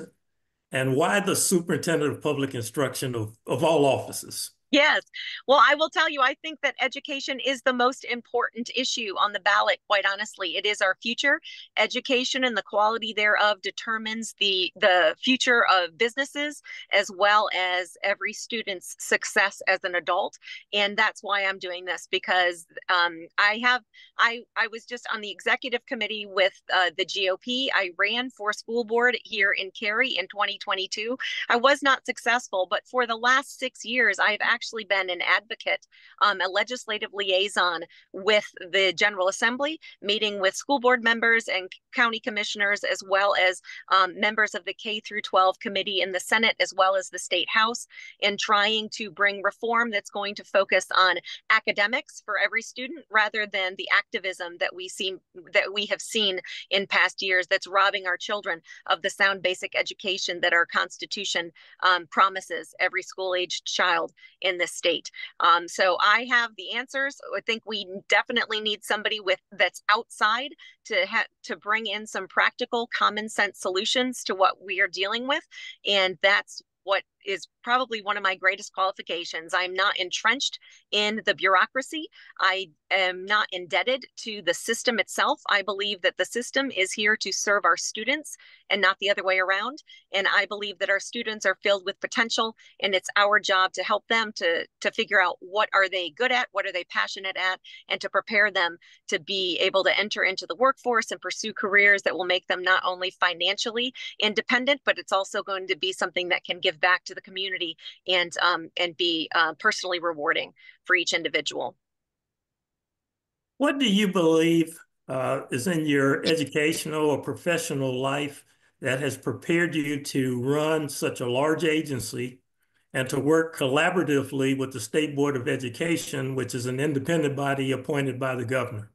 And why the superintendent of public instruction of, of all offices? Yes. Well, I will tell you, I think that education is the most important issue on the ballot, quite honestly. It is our future. Education and the quality thereof determines the, the future of businesses as well as every student's success as an adult. And that's why I'm doing this because um, I have, I, I was just on the executive committee with uh, the GOP. I ran for school board here in Cary in 2022. I was not successful, but for the last six years, I've actually actually been an advocate, um, a legislative liaison with the General Assembly, meeting with school board members and county commissioners, as well as um, members of the K through 12 committee in the Senate, as well as the state house, in trying to bring reform that's going to focus on academics for every student rather than the activism that we see that we have seen in past years that's robbing our children of the sound basic education that our constitution um, promises every school aged child in this state. Um, so I have the answers. I think we definitely need somebody with that's outside to have to bring in some practical common sense solutions to what we are dealing with. And that's what is probably one of my greatest qualifications. I'm not entrenched in the bureaucracy. I am not indebted to the system itself. I believe that the system is here to serve our students and not the other way around. And I believe that our students are filled with potential and it's our job to help them to, to figure out what are they good at, what are they passionate at, and to prepare them to be able to enter into the workforce and pursue careers that will make them not only financially independent, but it's also going to be something that can give back to the community and um, and be uh, personally rewarding for each individual. What do you believe uh, is in your educational or professional life that has prepared you to run such a large agency and to work collaboratively with the State Board of Education, which is an independent body appointed by the governor?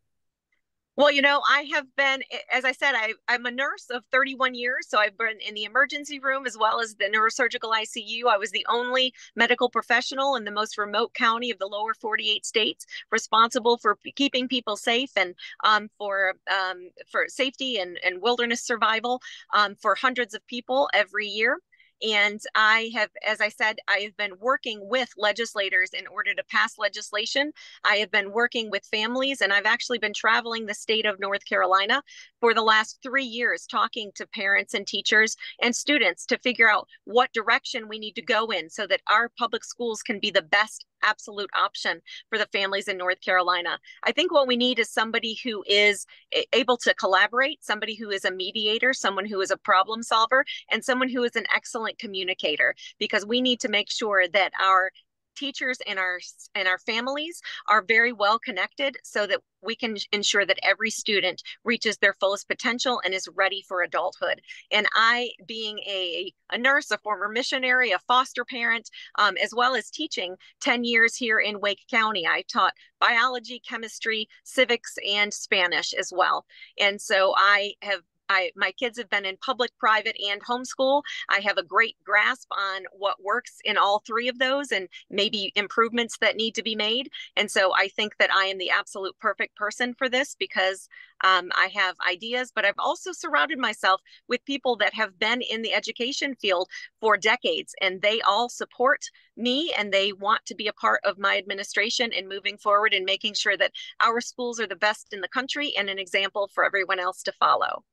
Well, you know, I have been, as I said, I, I'm a nurse of 31 years. So I've been in the emergency room as well as the neurosurgical ICU. I was the only medical professional in the most remote county of the lower 48 states responsible for keeping people safe and um, for um, for safety and, and wilderness survival um, for hundreds of people every year. And I have, as I said, I have been working with legislators in order to pass legislation. I have been working with families, and I've actually been traveling the state of North Carolina for the last three years, talking to parents and teachers and students to figure out what direction we need to go in so that our public schools can be the best absolute option for the families in North Carolina. I think what we need is somebody who is able to collaborate, somebody who is a mediator, someone who is a problem solver, and someone who is an excellent communicator, because we need to make sure that our teachers and our and our families are very well connected so that we can ensure that every student reaches their fullest potential and is ready for adulthood. And i being a, a nurse a former missionary a foster parent um, as well as teaching 10 years here in wake county i taught biology chemistry civics and spanish as well. And so i have I, my kids have been in public, private, and homeschool. I have a great grasp on what works in all three of those and maybe improvements that need to be made. And so I think that I am the absolute perfect person for this because um, I have ideas, but I've also surrounded myself with people that have been in the education field for decades and they all support me and they want to be a part of my administration and moving forward and making sure that our schools are the best in the country and an example for everyone else to follow.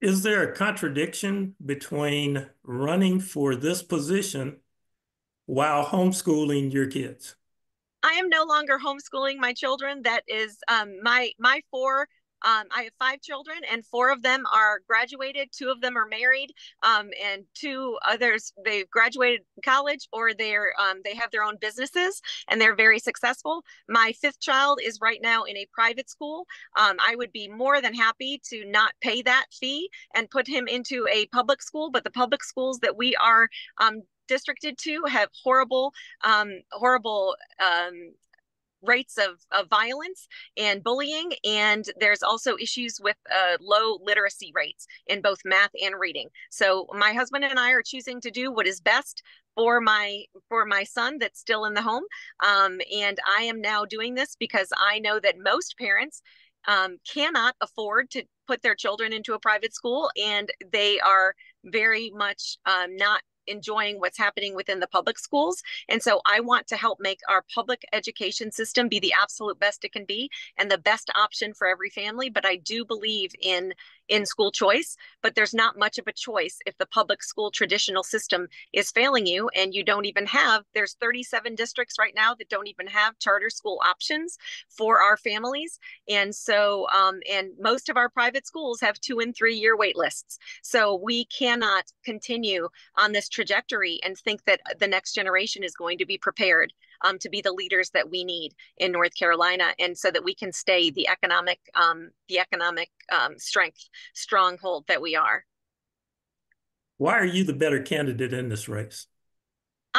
Is there a contradiction between running for this position while homeschooling your kids? I am no longer homeschooling my children. That is um, my my four um, I have five children, and four of them are graduated. Two of them are married, um, and two others they've graduated college or they're um, they have their own businesses and they're very successful. My fifth child is right now in a private school. Um, I would be more than happy to not pay that fee and put him into a public school, but the public schools that we are um, districted to have horrible um, horrible rates of, of violence and bullying and there's also issues with uh, low literacy rates in both math and reading. So my husband and i are choosing to do what is best for my for my son that's still in the home. Um, and i am now doing this because i know that most parents um, cannot afford to put their children into a private school and they are very much um, not enjoying what's happening within the public schools. And so I want to help make our public education system be the absolute best it can be and the best option for every family. But I do believe in in school choice, but there's not much of a choice if the public school traditional system is failing you and you don't even have, there's 37 districts right now that don't even have charter school options for our families. And so, um, and most of our private schools have two and three year wait lists. So we cannot continue on this trajectory and think that the next generation is going to be prepared um, to be the leaders that we need in North Carolina, and so that we can stay the economic um, the economic um, strength stronghold that we are. Why are you the better candidate in this race?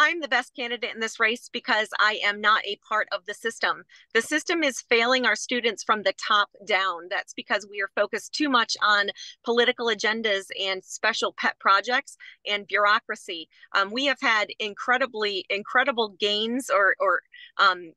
I'm the best candidate in this race because I am not a part of the system. The system is failing our students from the top down. That's because we are focused too much on political agendas and special pet projects and bureaucracy. Um, we have had incredibly incredible gains or or um,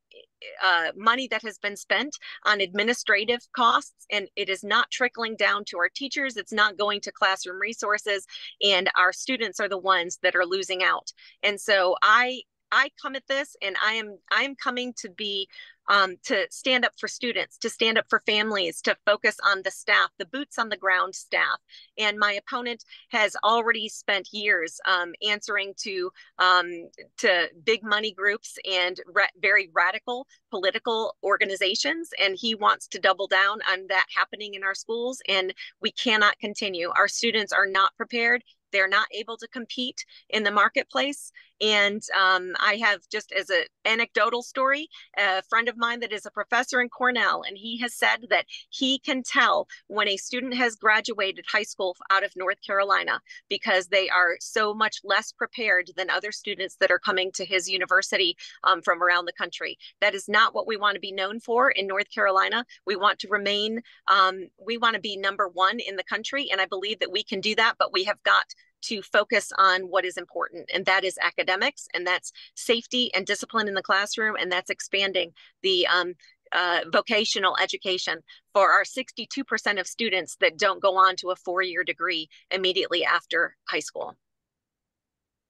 uh, money that has been spent on administrative costs and it is not trickling down to our teachers it's not going to classroom resources and our students are the ones that are losing out. And so i i come at this and i am i am coming to be um, to stand up for students, to stand up for families, to focus on the staff, the boots on the ground staff. And my opponent has already spent years um, answering to um, to big money groups and ra very radical political organizations, and he wants to double down on that happening in our schools. And we cannot continue. Our students are not prepared they're not able to compete in the marketplace And um, I have just as an anecdotal story, a friend of mine that is a professor in Cornell, and he has said that he can tell when a student has graduated high school out of North Carolina because they are so much less prepared than other students that are coming to his university um, from around the country. That is not what we want to be known for in North Carolina. We want to remain, um, we want to be number one in the country. And I believe that we can do that, but we have got to focus on what is important, and that is academics, and that's safety and discipline in the classroom, and that's expanding the um, uh, vocational education for our 62% of students that don't go on to a four year degree immediately after high school.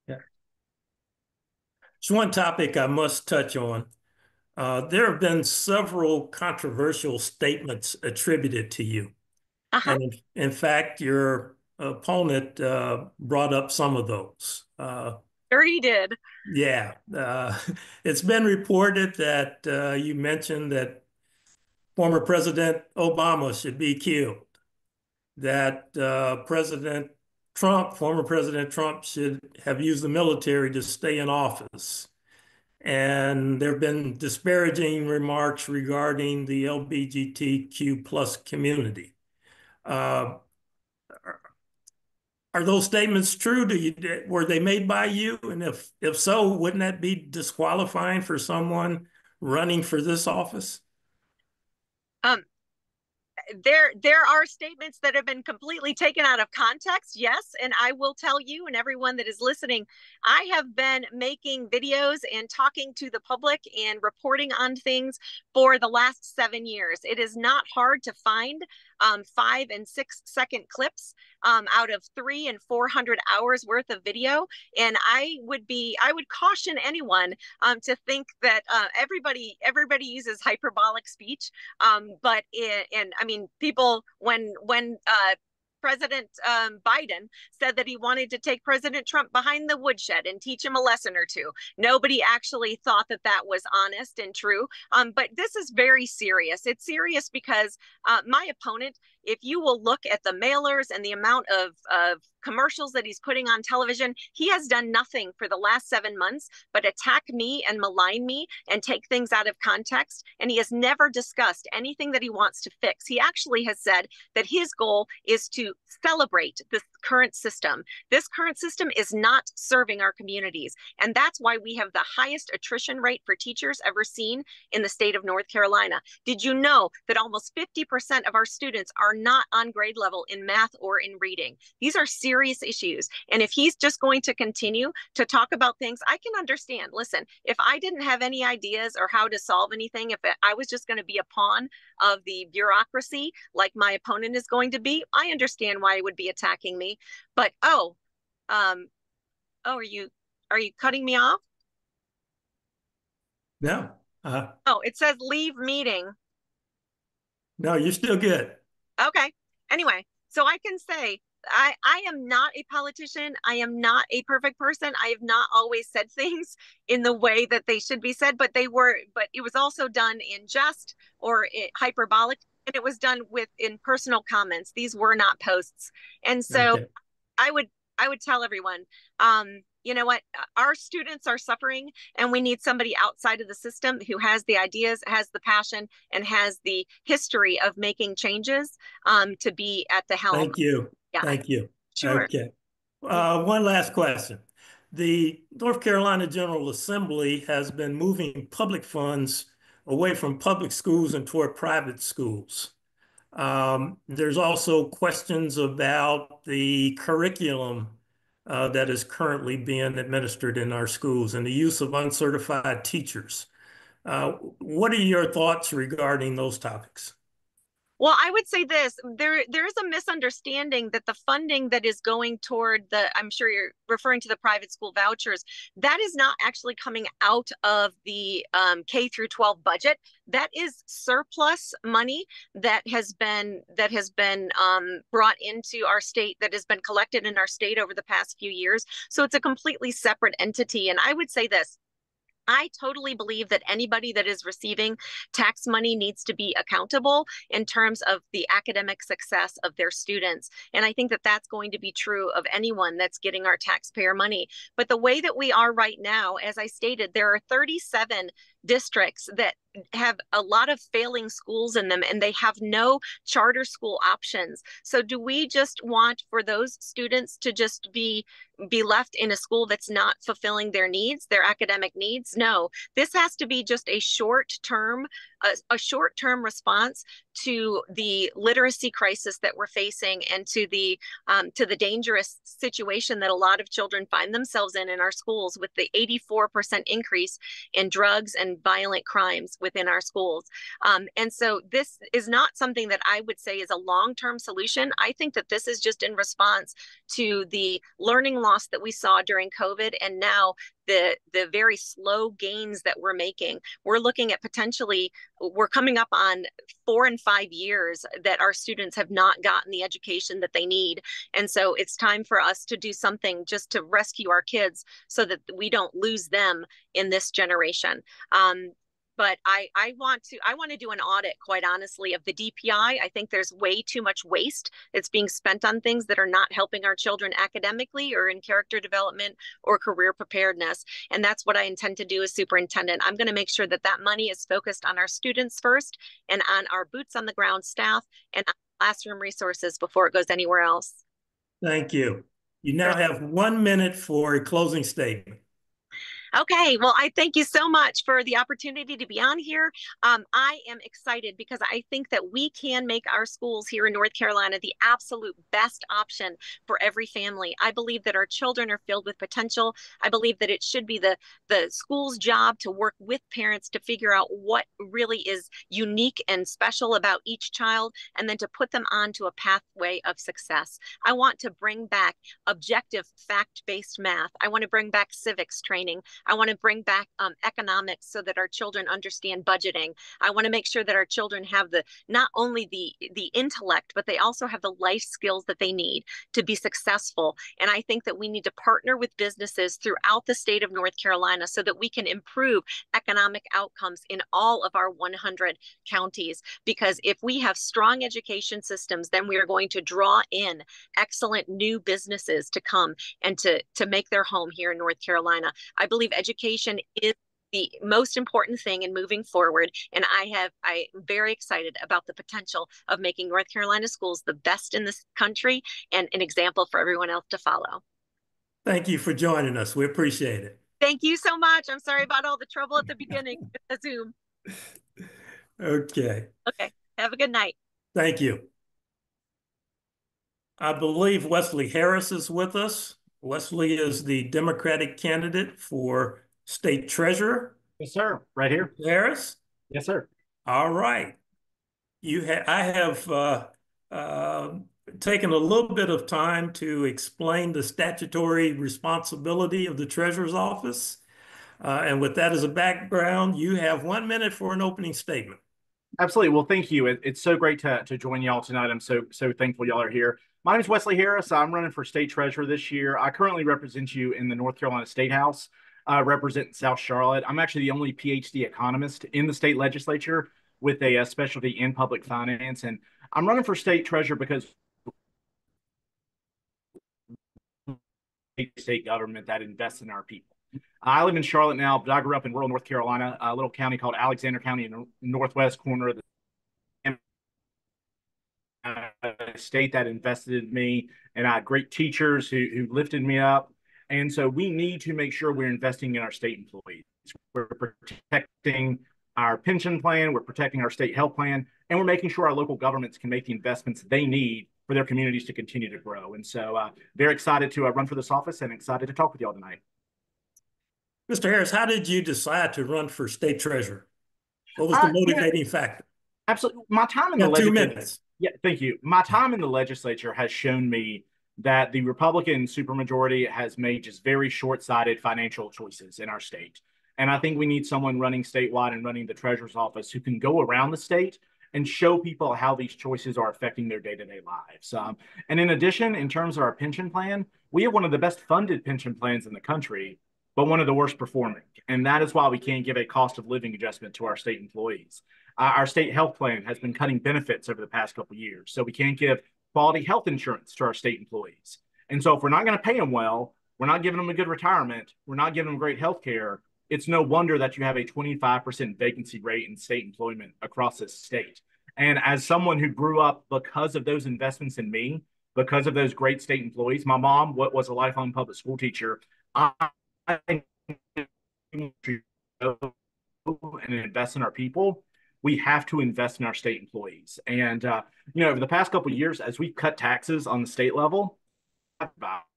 Yeah. It's one topic I must touch on. Uh, there have been several controversial statements attributed to you. Uh-huh. And in, in fact, your opponent uh, brought up some of those. Uh, sure he did. Yeah. Uh, it's been reported that uh, you mentioned that former President Obama should be killed, that uh, President Trump, former President Trump, should have used the military to stay in office. And there have been disparaging remarks regarding the LGBTQ plus community. Uh, are those statements true? Do you were they made by you? And if if so, wouldn't that be disqualifying for someone running for this office? Um, there there are statements that have been completely taken out of context yes and i will tell you and everyone that is listening i have been making videos and talking to the public and reporting on things for the last seven years it is not hard to find um, five and six second clips um, out of three and 400 hours worth of video. And I would be, I would caution anyone um, to think that uh, everybody, everybody uses hyperbolic speech. Um, but, in, and I mean, people, when, when, uh, President um, Biden said that he wanted to take President Trump behind the woodshed and teach him a lesson or two. Nobody actually thought that that was honest and true. Um, but this is very serious. It's serious because uh, my opponent if you will look at the mailers and the amount of, of commercials that he's putting on television, he has done nothing for the last seven months but attack me and malign me and take things out of context. And he has never discussed anything that he wants to fix. He actually has said that his goal is to celebrate this current system. This current system is not serving our communities. And that's why we have the highest attrition rate for teachers ever seen in the state of North Carolina. Did you know that almost 50% of our students are not on grade level in math or in reading? These are serious issues. And if he's just going to continue to talk about things, I can understand. Listen, if I didn't have any ideas or how to solve anything, if I was just going to be a pawn of the bureaucracy like my opponent is going to be, I understand why he would be attacking me. But oh, um, oh, are you are you cutting me off? No. Uh, oh, it says leave meeting. No, you're still good. Okay. Anyway, so I can say I, I am not a politician. I am not a perfect person. I have not always said things in the way that they should be said, but they were, but it was also done in jest or hyperbolic and it was done with in personal comments. These were not posts. And so okay. I would, I would tell everyone, um, you know what our students are suffering and we need somebody outside of the system who has the ideas has the passion and has the history of making changes um, to be at the helm thank you yeah. thank you sure. okay uh, one last question the north carolina general assembly has been moving public funds away from public schools and toward private schools um, there's also questions about the curriculum uh, that is currently being administered in our schools and the use of uncertified teachers. Uh, what are your thoughts regarding those topics? Well, I would say this: there there is a misunderstanding that the funding that is going toward the I'm sure you're referring to the private school vouchers that is not actually coming out of the um, K through 12 budget. That is surplus money that has been that has been um, brought into our state that has been collected in our state over the past few years. So it's a completely separate entity. And I would say this: I totally believe that anybody that is receiving tax money needs to be accountable in terms of the academic success of their students. And I think that that's going to be true of anyone that's getting our taxpayer money. But the way that we are right now, as I stated, there are 37 districts that have a lot of failing schools in them and they have no charter school options. So do we just want for those students to just be be left in a school that's not fulfilling their needs, their academic needs? No. This has to be just a short term a, a short term response to the literacy crisis that we're facing and to the um, to the dangerous situation that a lot of children find themselves in in our schools with the 84% increase in drugs and violent crimes within our schools. Um, and so this is not something that i would say is a long-term solution. I think that this is just in response to the learning loss that we saw during covid and now the the very slow gains that we're making. We're looking at potentially we're coming up on four and five years that our students have not gotten the education that they need. And so it's time for us to do something just to rescue our kids so that we don't lose them in this generation. Um, but I, I want to I want to do an audit quite honestly of the DPI. I think there's way too much waste that's being spent on things that are not helping our children academically or in character development or career preparedness. And that's what I intend to do as superintendent. I'm going to make sure that that money is focused on our students first and on our boots on the ground staff and classroom resources before it goes anywhere else. Thank you. You now have one minute for a closing statement. Okay, well, I thank you so much for the opportunity to be on here. Um, I am excited because I think that we can make our schools here in North Carolina the absolute best option for every family. I believe that our children are filled with potential. I believe that it should be the, the school's job to work with parents to figure out what really is unique and special about each child and then to put them onto a pathway of success. I want to bring back objective fact based math. I want to bring back civics training. I want to bring back um, economics so that our children understand budgeting. I want to make sure that our children have the not only the the intellect, but they also have the life skills that they need to be successful. And I think that we need to partner with businesses throughout the state of North Carolina so that we can improve economic outcomes in all of our 100 counties. Because if we have strong education systems, then we are going to draw in excellent new businesses to come and to to make their home here in North Carolina. I believe education is the most important thing in moving forward. And i have i'm very excited about the potential of making north carolina schools the best in this country and an example for everyone else to follow. Thank you for joining us. We appreciate it. Thank you so much. I'm sorry about all the trouble at the beginning with the zoom. Okay. Okay. Have a good night. Thank you. I believe wesley harris is with us Wesley is the Democratic candidate for state treasurer. Yes, sir. Right here. Harris? Yes, sir. All right. You ha I have uh, uh, taken a little bit of time to explain the statutory responsibility of the treasurer's office. Uh, and with that as a background, you have one minute for an opening statement. Absolutely. Well, thank you. It, it's so great to, to join y'all tonight. I'm so so thankful y'all are here. My name is Wesley Harris. I'm running for state treasurer this year. I currently represent you in the North Carolina State House. I represent South Charlotte. I'm actually the only PhD economist in the state legislature with a, a specialty in public finance. And I'm running for state treasurer because state government that invests in our people. I live in Charlotte now, but I grew up in rural North Carolina, a little county called Alexander County in the northwest corner of the state that invested in me, and I had great teachers who, who lifted me up. And so we need to make sure we're investing in our state employees. We're protecting our pension plan, we're protecting our state health plan, and we're making sure our local governments can make the investments they need for their communities to continue to grow. And so, uh, very excited to uh, run for this office and excited to talk with y'all tonight. Mr. Harris, how did you decide to run for state treasurer? What was the uh, motivating yeah, factor? Absolutely. My time in the legislature. Two minutes. Yeah, thank you. My time in the legislature has shown me that the Republican supermajority has made just very short-sighted financial choices in our state. And I think we need someone running statewide and running the treasurer's office who can go around the state and show people how these choices are affecting their day-to-day lives. Um, and in addition, in terms of our pension plan, we have one of the best funded pension plans in the country. but one of the worst performing. And that is why we can't give a cost of living adjustment to our state employees. Uh, our state health plan has been cutting benefits over the past couple years. So we can't give quality health insurance to our state employees. And so if we're not going to pay them well, we're not giving them a good retirement, we're not giving them great health care, it's no wonder that you have a 25% vacancy rate in state employment across this state. And as someone who grew up because of those investments in me, because of those great state employees, my mom what was a lifelong public school teacher. I and invest in our people, we have to invest in our state employees. And uh, you know, over the past couple years, as we've cut taxes on the state level,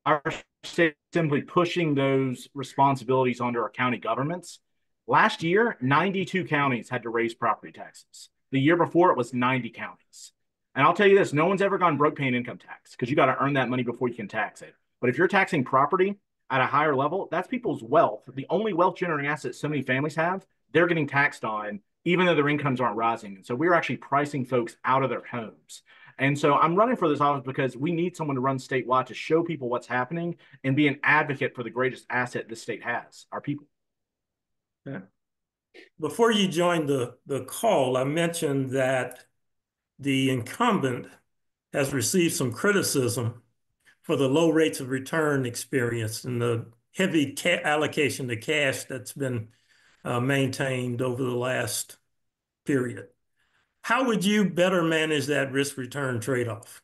our state simply pushing those responsibilities onto our county governments. Last year, 92 counties had to raise property taxes. The year before, it was 90 counties. And I'll tell you this no one's ever gone broke paying income tax because you got to earn that money before you can tax it. But if you're taxing property at a higher level, that's people's wealth. The only wealth generating asset so many families have, they're getting taxed on, even though their incomes aren't rising. And so we're actually pricing folks out of their homes. And so I'm running for this office because we need someone to run statewide to show people what's happening and be an advocate for the greatest asset this state has, our people. Yeah. Before you joined the, the call, I mentioned that the incumbent has received some criticism for the low rates of return experienced and the heavy allocation to cash that's been uh, maintained over the last period. How would you better manage that risk return trade off?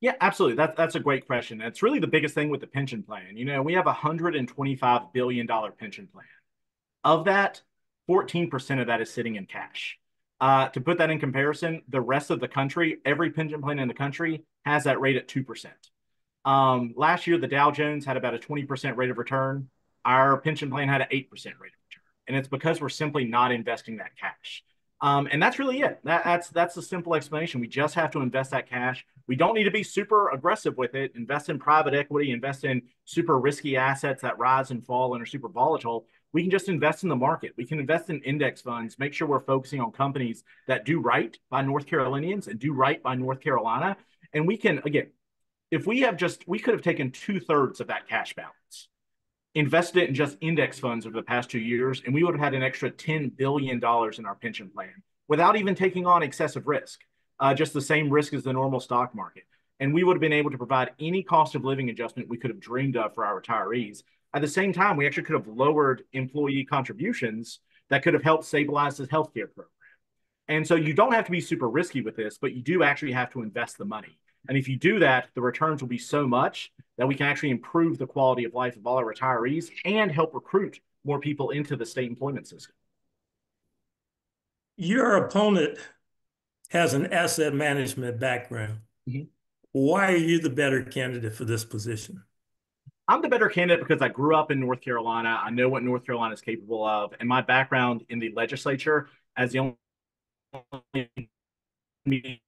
Yeah, absolutely. That's that's a great question. It's really the biggest thing with the pension plan. You know, we have a hundred and twenty-five billion dollar pension plan. Of that, fourteen percent of that is sitting in cash. Uh, to put that in comparison, the rest of the country, every pension plan in the country has that rate at 2%. Um, last year, the Dow Jones had about a 20% rate of return. Our pension plan had an 8% rate. And it's because we're simply not investing that cash. Um, and that's really it. That, that's that's the simple explanation. We just have to invest that cash. We don't need to be super aggressive with it. Invest in private equity, invest in super risky assets that rise and fall and are super volatile we can just invest in the market. We can invest in index funds, make sure we're focusing on companies that do right by North Carolinians and do right by North Carolina. And we can, again, if we have just, we could have taken two thirds of that cash balance, invested it in just index funds over the past two years, and we would have had an extra $10 billion in our pension plan without even taking on excessive risk, uh, just the same risk as the normal stock market. And we would have been able to provide any cost of living adjustment we could have dreamed of for our retirees at the same time, we actually could have lowered employee contributions that could have helped stabilize the healthcare program. And so you don't have to be super risky with this, but you do actually have to invest the money. And if you do that, the returns will be so much that we can actually improve the quality of life of all our retirees and help recruit more people into the state employment system. Your opponent has an asset management background. Mm-hmm. Why are you the better candidate for this position? I'm the better candidate because I grew up in North Carolina. I know what North Carolina is capable of, and my background in the legislature as the only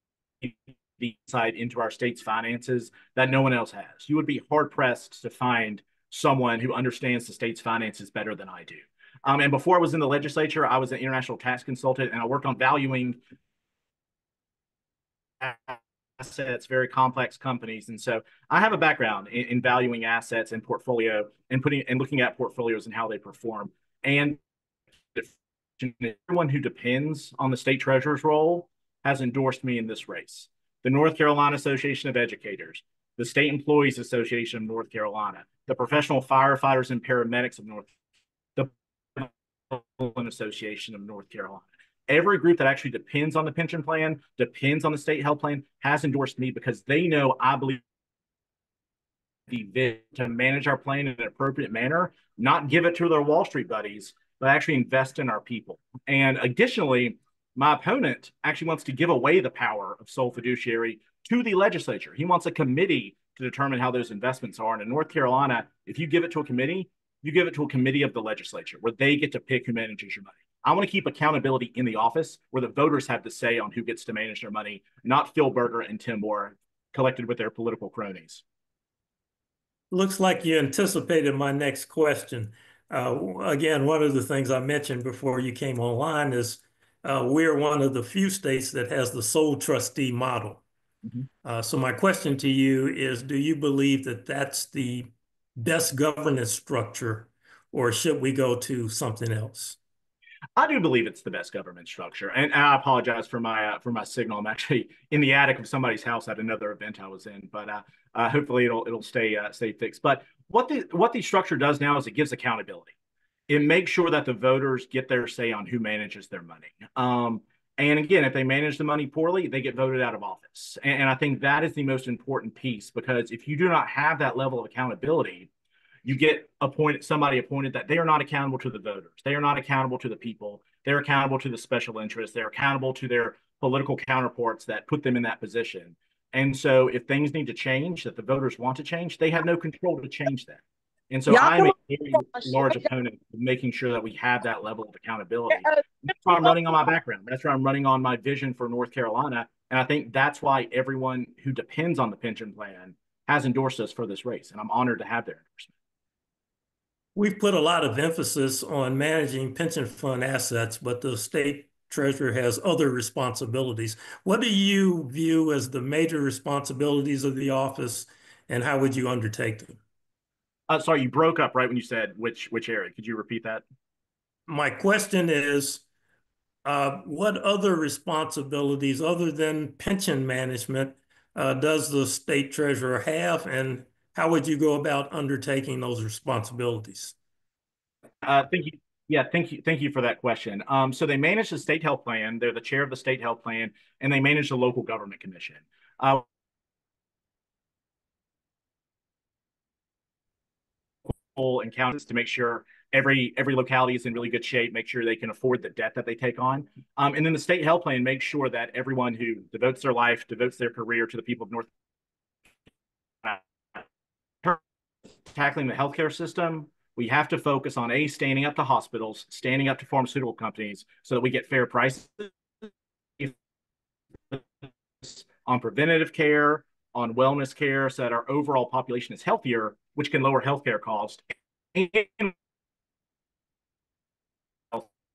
insight into our state's finances that no one else has. You would be hard pressed to find someone who understands the state's finances better than I do. Um, and before I was in the legislature, I was an international tax consultant, and I worked on valuing assets, very complex companies. And so I have a background in, in, valuing assets and portfolio and putting and looking at portfolios and how they perform. And everyone who depends on the state treasurer's role has endorsed me in this race. The North Carolina Association of Educators, the State Employees Association of North Carolina, the Professional Firefighters and Paramedics of North, the Association of North Carolina every group that actually depends on the pension plan, depends on the state health plan, has endorsed me because they know I believe the to manage our plan in an appropriate manner, not give it to their Wall Street buddies, but actually invest in our people. And additionally, my opponent actually wants to give away the power of sole fiduciary to the legislature. He wants a committee to determine how those investments are. And in North Carolina, if you give it to a committee, you give it to a committee of the legislature where they get to pick who manages your money. I want to keep accountability in the office where the voters have the say on who gets to manage their money, not Phil Berger and Tim Moore collected with their political cronies. Looks like you anticipated my next question. Uh, again, one of the things I mentioned before you came online is uh, we're one of the few states that has the sole trustee model. Mm-hmm. Uh, so my question to you is, do you believe that that's the best governance structure or should we go to something else? I do believe it's the best government structure, and, and I apologize for my uh, for my signal. I'm actually in the attic of somebody's house at another event I was in, but uh, uh, hopefully it'll it'll stay uh, stay fixed. But what the what the structure does now is it gives accountability. It makes sure that the voters get their say on who manages their money. Um, and again, if they manage the money poorly, they get voted out of office. And, and I think that is the most important piece because if you do not have that level of accountability, you get appointed somebody appointed that they are not accountable to the voters. They are not accountable to the people. They're accountable to the special interests. They're accountable to their political counterparts that put them in that position. And so if things need to change that the voters want to change, they have no control to change that. And so I'm a very large opponent of making sure that we have that level of accountability. That's why I'm running on my background. That's why I'm running on my vision for North Carolina. And I think that's why everyone who depends on the pension plan has endorsed us for this race. And I'm honored to have their endorsement. We've put a lot of emphasis on managing pension fund assets, but the state treasurer has other responsibilities. What do you view as the major responsibilities of the office and how would you undertake them? Uh, sorry, you broke up right when you said which which area. Could you repeat that? My question is, uh, what other responsibilities other than pension management uh, does the state treasurer have, and how would you go about undertaking those responsibilities? Uh, thank you. Yeah, thank you. Thank you for that question. Um, so they manage the state health plan. They're the chair of the state health plan, and they manage the local government commission. Uh, and counties to make sure every every locality is in really good shape, make sure they can afford the debt that they take on. Um, and then the state health plan makes sure that everyone who devotes their life, devotes their career to the people of North tackling the healthcare system, we have to focus on a standing up to hospitals, standing up to pharmaceutical companies so that we get fair prices on preventative care, on wellness care so that our overall population is healthier, which can lower healthcare costs.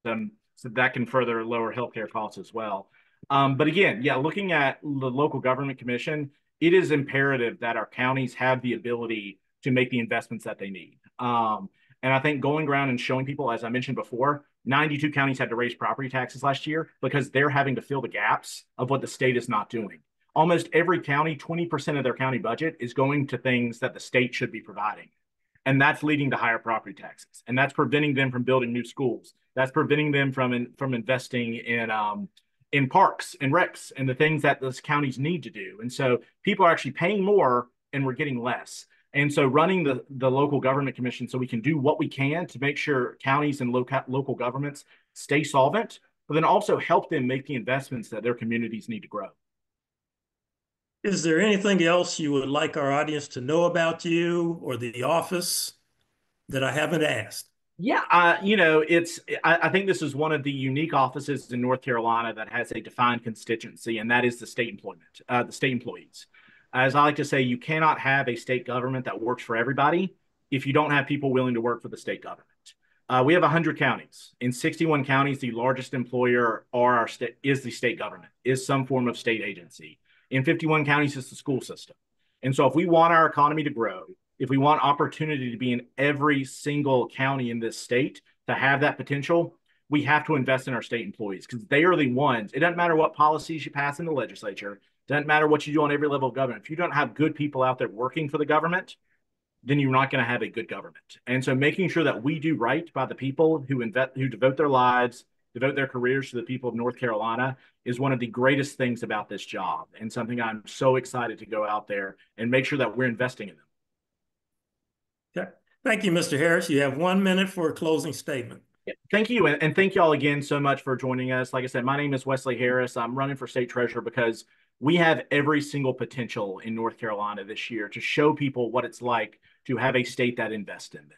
And so that can further lower healthcare costs as well. Um, but again, yeah, looking at the local government commission, it is imperative that our counties have the ability to make the investments that they need. Um, and I think going around and showing people, as I mentioned before, 92 counties had to raise property taxes last year because they're having to fill the gaps of what the state is not doing almost every county, 20% of their county budget is going to things that the state should be providing. And that's leading to higher property taxes. And that's preventing them from building new schools. That's preventing them from, in, from investing in, um, in parks and recs and the things that those counties need to do. And so people are actually paying more and we're getting less. And so running the, the local government commission so we can do what we can to make sure counties and local, local governments stay solvent, but then also help them make the investments that their communities need to grow. Is there anything else you would like our audience to know about you or the office that I haven't asked? Yeah, uh, you know, it's. I, I, think this is one of the unique offices in North Carolina that has a defined constituency, and that is the state employment, uh, the state employees. As I like to say, you cannot have a state government that works for everybody if you don't have people willing to work for the state government. Uh, we have 100 counties. In 61 counties, the largest employer are our state is the state government, is some form of state agency in 51 counties it's the school system. And so if we want our economy to grow, if we want opportunity to be in every single county in this state to have that potential, we have to invest in our state employees because they are the ones. It doesn't matter what policies you pass in the legislature, doesn't matter what you do on every level of government. If you don't have good people out there working for the government, then you're not going to have a good government. And so making sure that we do right by the people who invest who devote their lives devote their careers to the people of North Carolina is one of the greatest things about this job and something I'm so excited to go out there and make sure that we're investing in them. Okay. Thank you, Mr. Harris. You have one minute for a closing statement. Thank you. And, and thank you all again so much for joining us. Like I said, my name is Wesley Harris. I'm running for state treasurer because we have every single potential in North Carolina this year to show people what it's like to have a state that invests in them.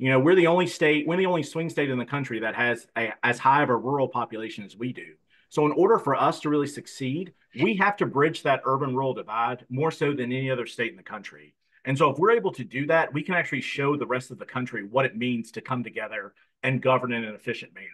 You know, we're the only state, we're the only swing state in the country that has a, as high of a rural population as we do. So, in order for us to really succeed, we have to bridge that urban rural divide more so than any other state in the country. And so, if we're able to do that, we can actually show the rest of the country what it means to come together and govern in an efficient manner.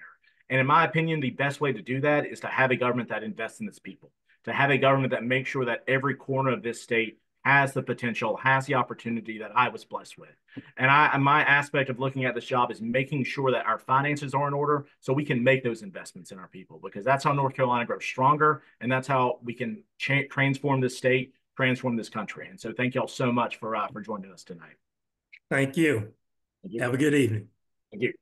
And in my opinion, the best way to do that is to have a government that invests in its people, to have a government that makes sure that every corner of this state has the potential, has the opportunity that I was blessed with. And I my aspect of looking at this job is making sure that our finances are in order so we can make those investments in our people because that's how North Carolina grows stronger and that's how we can cha- transform this state, transform this country. And so thank y'all so much for uh, for joining us tonight. Thank you. Thank you. Have a good evening. Thank you.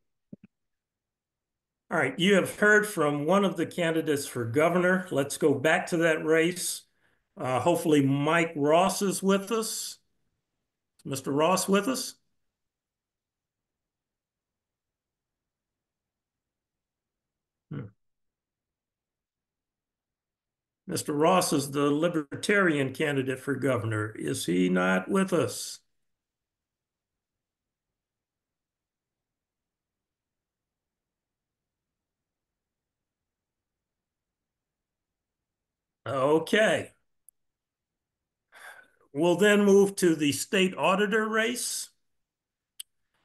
All right, you have heard from one of the candidates for governor. Let's go back to that race. Uh, hopefully Mike Ross is with us. Is Mr. Ross with us? Hmm. Mr. Ross is the Libertarian candidate for governor. Is he not with us? Okay. We'll then move to the state auditor race.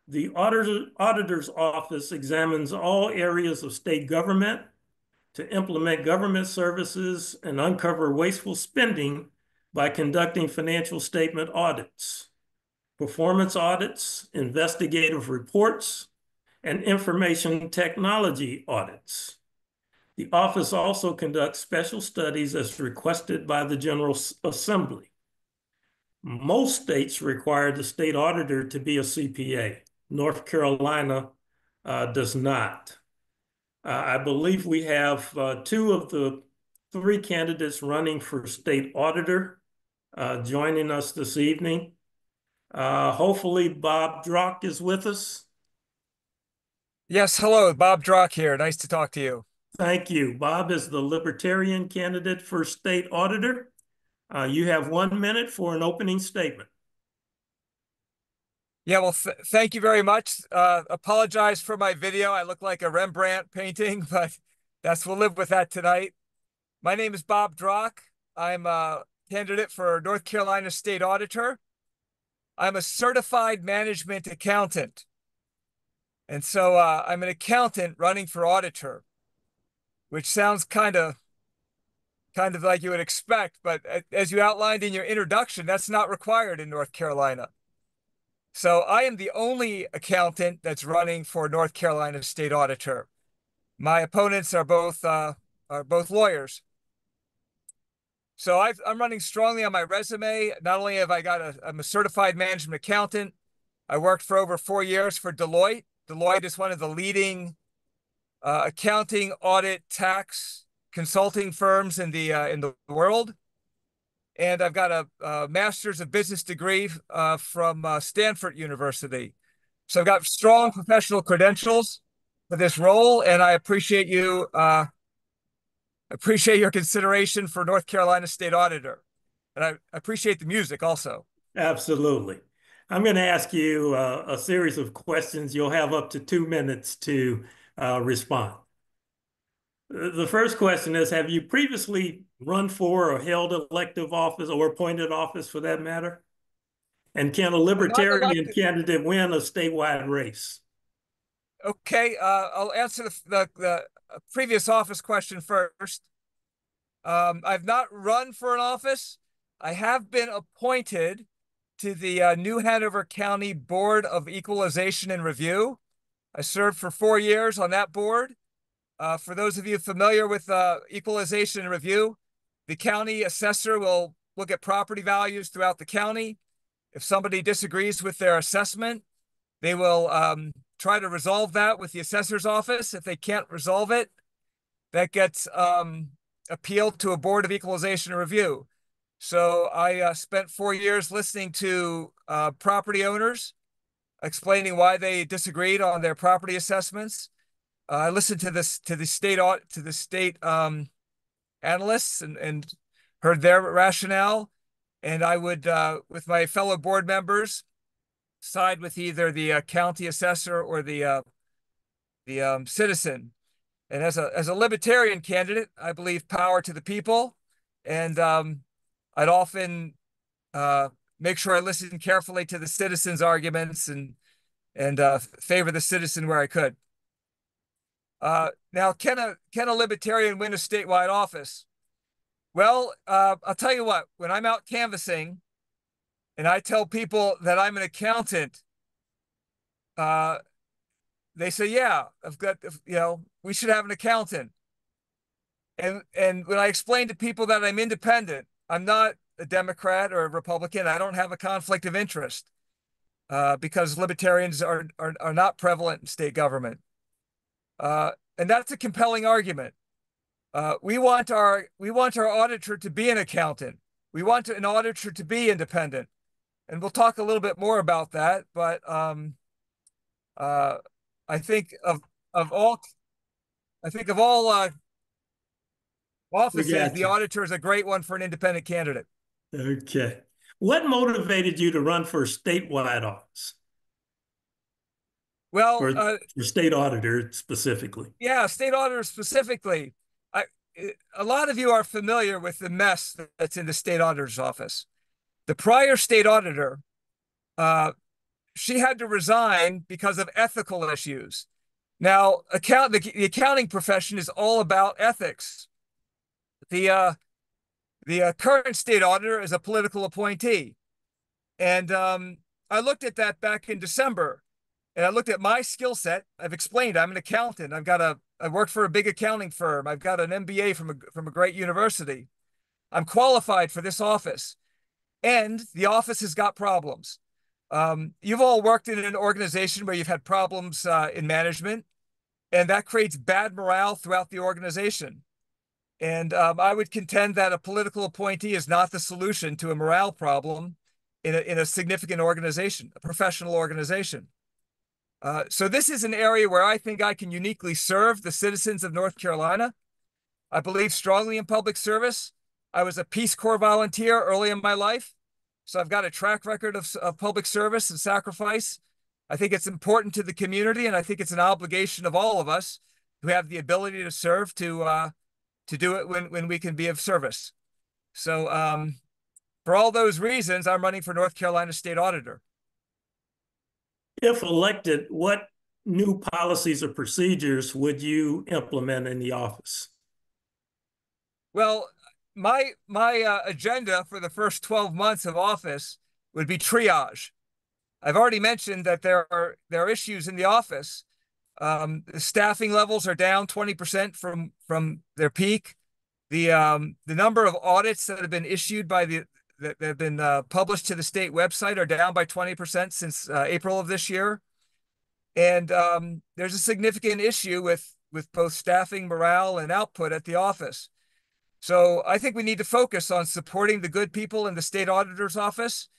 The auditor, auditor's office examines all areas of state government to implement government services and uncover wasteful spending by conducting financial statement audits, performance audits, investigative reports, and information technology audits. The office also conducts special studies as requested by the General Assembly. Most states require the state auditor to be a CPA. North Carolina uh, does not. Uh, I believe we have uh, two of the three candidates running for state auditor uh, joining us this evening. Uh, hopefully Bob Drach is with us. Yes, hello, Bob Drach here. Nice to talk to you. Thank you. Bob is the Libertarian candidate for state auditor. Uh, you have one minute for an opening statement. Yeah, well, th thank you very much. Uh, apologize for my video. I look like a Rembrandt painting, but that's we'll live with that tonight. My name is Bob Drach. I'm a candidate for North Carolina State Auditor. I'm a certified management accountant. And so uh, I'm an accountant running for auditor, which sounds kind of kind of like you would expect, but as you outlined in your introduction, that's not required in North Carolina. So I am the only accountant that's running for North Carolina State Auditor. My opponents are both uh, are both lawyers. So i am running strongly on my resume. Not only have I got a, I'm a certified management accountant, I worked for over four years for Deloitte. Deloitte is one of the leading uh, accounting, audit, tax, consulting firms in the uh, in the world, and I've got a, a master's of business degree uh, from uh, Stanford University. So I've got strong professional credentials for this role, and I appreciate you uh, appreciate your consideration for North Carolina State Auditor, and I appreciate the music also. Absolutely. I'm going to ask you uh, a series of questions. You'll have up to two minutes to uh, respond. The first question is, have you previously run for or held elective office or appointed office for that matter? And can a libertarian candidate win a statewide race? Okay, uh, I'll answer the, the, the, previous office question first. Um, I've not run for an office. I have been appointed to the uh, New Hanover County Board of Equalization and Review. I served for four years on that board. Uh, for those of you familiar with uh, equalization and review, the county assessor will look at property values throughout the county. If somebody disagrees with their assessment, they will um, try to resolve that with the assessor's office. If they can't resolve it, that gets um, appealed to a board of equalization and review. So I uh, spent four years listening to uh, property owners explaining why they disagreed on their property assessments. Uh, I listened to this to the state to the state um, analysts and, and heard their rationale, and I would, uh, with my fellow board members, side with either the uh, county assessor or the uh, the um, citizen. And as a as a libertarian candidate, I believe power to the people, and um, I'd often uh, make sure I listen carefully to the citizens' arguments and and uh, favor the citizen where I could. Uh, now, can a can a libertarian win a statewide office? Well, uh, I'll tell you what. When I'm out canvassing, and I tell people that I'm an accountant, uh, they say, "Yeah, I've got you know we should have an accountant." And and when I explain to people that I'm independent, I'm not a Democrat or a Republican. I don't have a conflict of interest uh, because libertarians are, are are not prevalent in state government, uh, and that's a compelling argument. Uh, we want our we want our auditor to be an accountant. We want an auditor to be independent, and we'll talk a little bit more about that. But um, uh, I think of of all, I think of all uh, offices, the auditor is a great one for an independent candidate. Okay. What motivated you to run for statewide office? Well, for, uh, for state auditor specifically. Yeah, state auditor specifically. I, a lot of you are familiar with the mess that's in the state auditor's office. The prior state auditor, uh, she had to resign because of ethical issues. Now, account the, the accounting profession is all about ethics. The uh, the uh, current state auditor is a political appointee, and um, I looked at that back in December, and I looked at my skill set. I've explained I'm an accountant. I've got a I worked for a big accounting firm. I've got an MBA from a from a great university. I'm qualified for this office, and the office has got problems. Um, you've all worked in an organization where you've had problems uh, in management, and that creates bad morale throughout the organization. And um, I would contend that a political appointee is not the solution to a morale problem in a, in a significant organization, a professional organization. Uh, so this is an area where I think I can uniquely serve the citizens of North Carolina. I believe strongly in public service. I was a Peace Corps volunteer early in my life, so I've got a track record of, of public service and sacrifice. I think it's important to the community, and I think it's an obligation of all of us who have the ability to serve to uh, to do it when when we can be of service. So, um, for all those reasons, I'm running for North Carolina State Auditor. If elected, what new policies or procedures would you implement in the office? Well, my my uh, agenda for the first 12 months of office would be triage. I've already mentioned that there are there are issues in the office. Um, the staffing levels are down 20% from from their peak. The um, the number of audits that have been issued by the that have been uh, published to the state website are down by 20% since uh, April of this year. And um, there's a significant issue with, with both staffing, morale, and output at the office. So I think we need to focus on supporting the good people in the state auditor's office.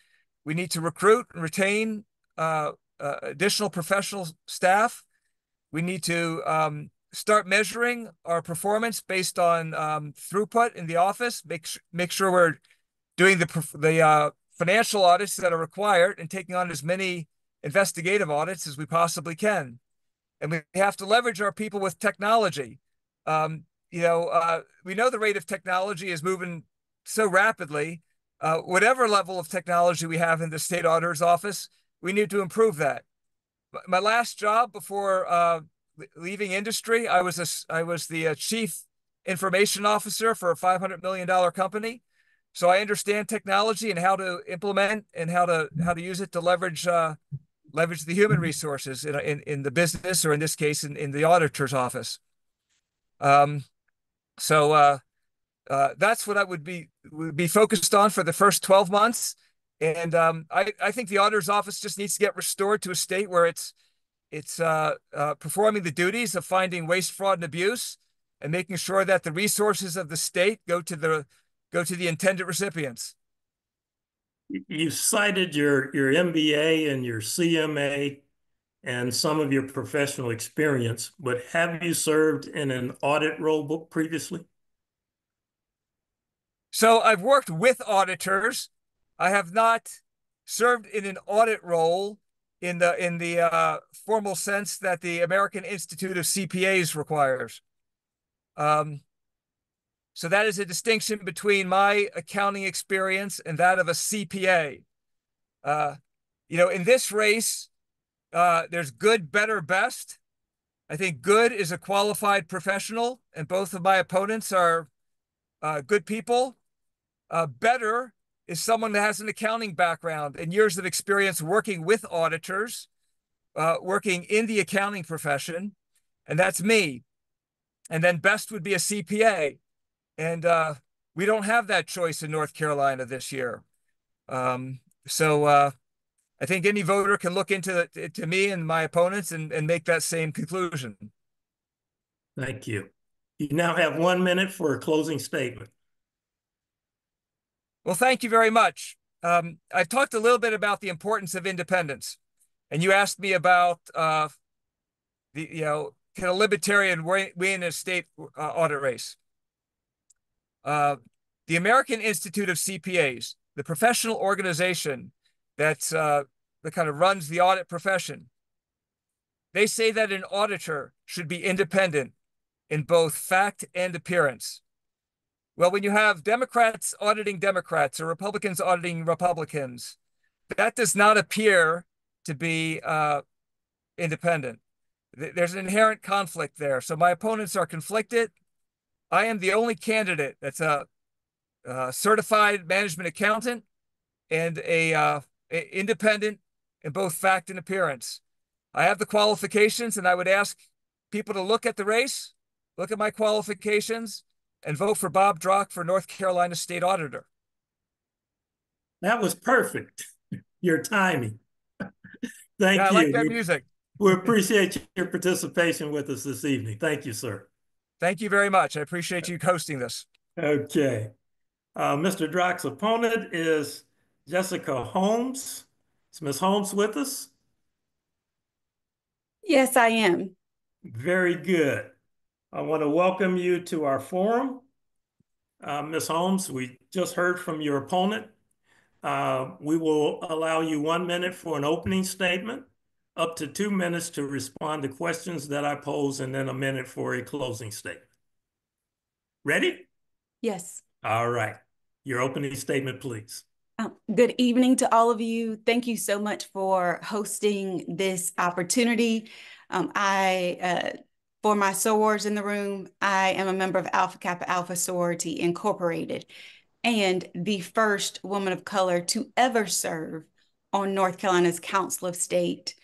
We need to recruit and retain uh, uh additional professional staff. We need to um, start measuring our performance based on um, throughput in the office. Make make sure we're doing the the uh, financial audits that are required and taking on as many investigative audits as we possibly can. And we have to leverage our people with technology. Um, you know, uh, we know the rate of technology is moving so rapidly. Uh, whatever level of technology we have in the state auditor's office, we need to improve that. My last job before uh, leaving industry, I was a, I was the uh, chief information officer for a five hundred million dollar company. So I understand technology and how to implement and how to how to use it to leverage uh, leverage the human resources in, in, in the business or in this case in, in the auditor's office. Um, so uh, uh, that's what I would be would be focused on for the first 12 months. And um, I, I think the auditor's office just needs to get restored to a state where it's it's uh, uh, performing the duties of finding waste, fraud, and abuse, and making sure that the resources of the state go to the go to the intended recipients. You cited your your MBA and your CMA and some of your professional experience, but have you served in an audit role book previously? So I've worked with auditors. I have not served in an audit role in the in the uh, formal sense that the American Institute of CPAs requires. Um, so that is a distinction between my accounting experience and that of a CPA. Uh, you know, in this race, uh, there's good, better, best. I think good is a qualified professional, and both of my opponents are uh, good people. Uh, better is someone that has an accounting background and years of experience working with auditors, uh, working in the accounting profession, and that's me. And then best would be a CPA. And uh, we don't have that choice in North Carolina this year. Um, so uh, I think any voter can look into the, to me and my opponents and, and make that same conclusion. Thank you. You now have one minute for a closing statement. Well, thank you very much. Um, I've talked a little bit about the importance of independence, and you asked me about uh, the you know can a libertarian win a state uh, audit race? Uh, the American Institute of CPAs, the professional organization that uh, that kind of runs the audit profession, they say that an auditor should be independent in both fact and appearance. Well, when you have Democrats auditing Democrats or Republicans auditing Republicans, that does not appear to be uh, independent. There's an inherent conflict there. So my opponents are conflicted. I am the only candidate that's a, a certified management accountant and a, uh, a independent in both fact and appearance. I have the qualifications, and I would ask people to look at the race, look at my qualifications, and vote for Bob Drach for North Carolina State Auditor. That was perfect. Your timing. Thank yeah, you. I like that music. We appreciate your participation with us this evening. Thank you, sir. Thank you very much. I appreciate you hosting this. Okay. Uh, Mr. Drach's opponent is Jessica Holmes. Is Ms. Holmes with us? Yes, I am. Very good. I want to welcome you to our forum. Uh, Ms. Holmes, we just heard from your opponent. Uh, we will allow you one minute for an opening statement, up to two minutes to respond to questions that I pose, and then a minute for a closing statement. Ready? Yes. All right. Your opening statement, please. Um, good evening to all of you. Thank you so much for hosting this opportunity. Um, I uh, for my sorors in the room, I am a member of Alpha Kappa Alpha Sorority Incorporated and the first woman of color to ever serve on North Carolina's Council of State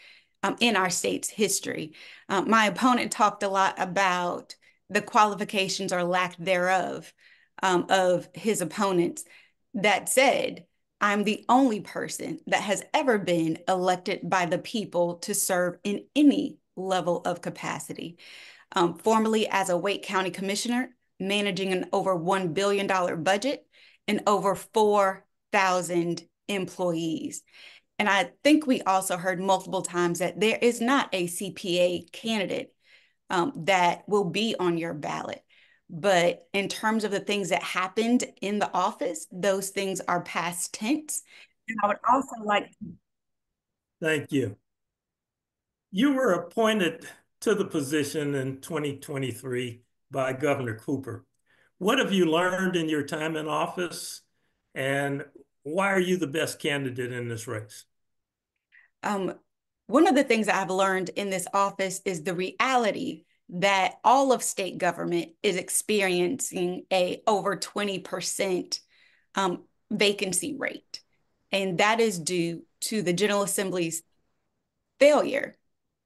um, in our state's history. Um, my opponent talked a lot about the qualifications or lack thereof um, of his opponents. That said, I'm the only person that has ever been elected by the people to serve in any level of capacity. Um, formerly as a Wake County Commissioner, managing an over $1 billion budget and over 4,000 employees. And I think we also heard multiple times that there is not a CPA candidate um, that will be on your ballot. But in terms of the things that happened in the office, those things are past tense. And I would also like. Thank you. You were appointed to the position in 2023 by Governor Cooper. What have you learned in your time in office, and why are you the best candidate in this race? Um, one of the things I've learned in this office is the reality that all of state government is experiencing a over 20% um, vacancy rate. And that is due to the General Assembly's failure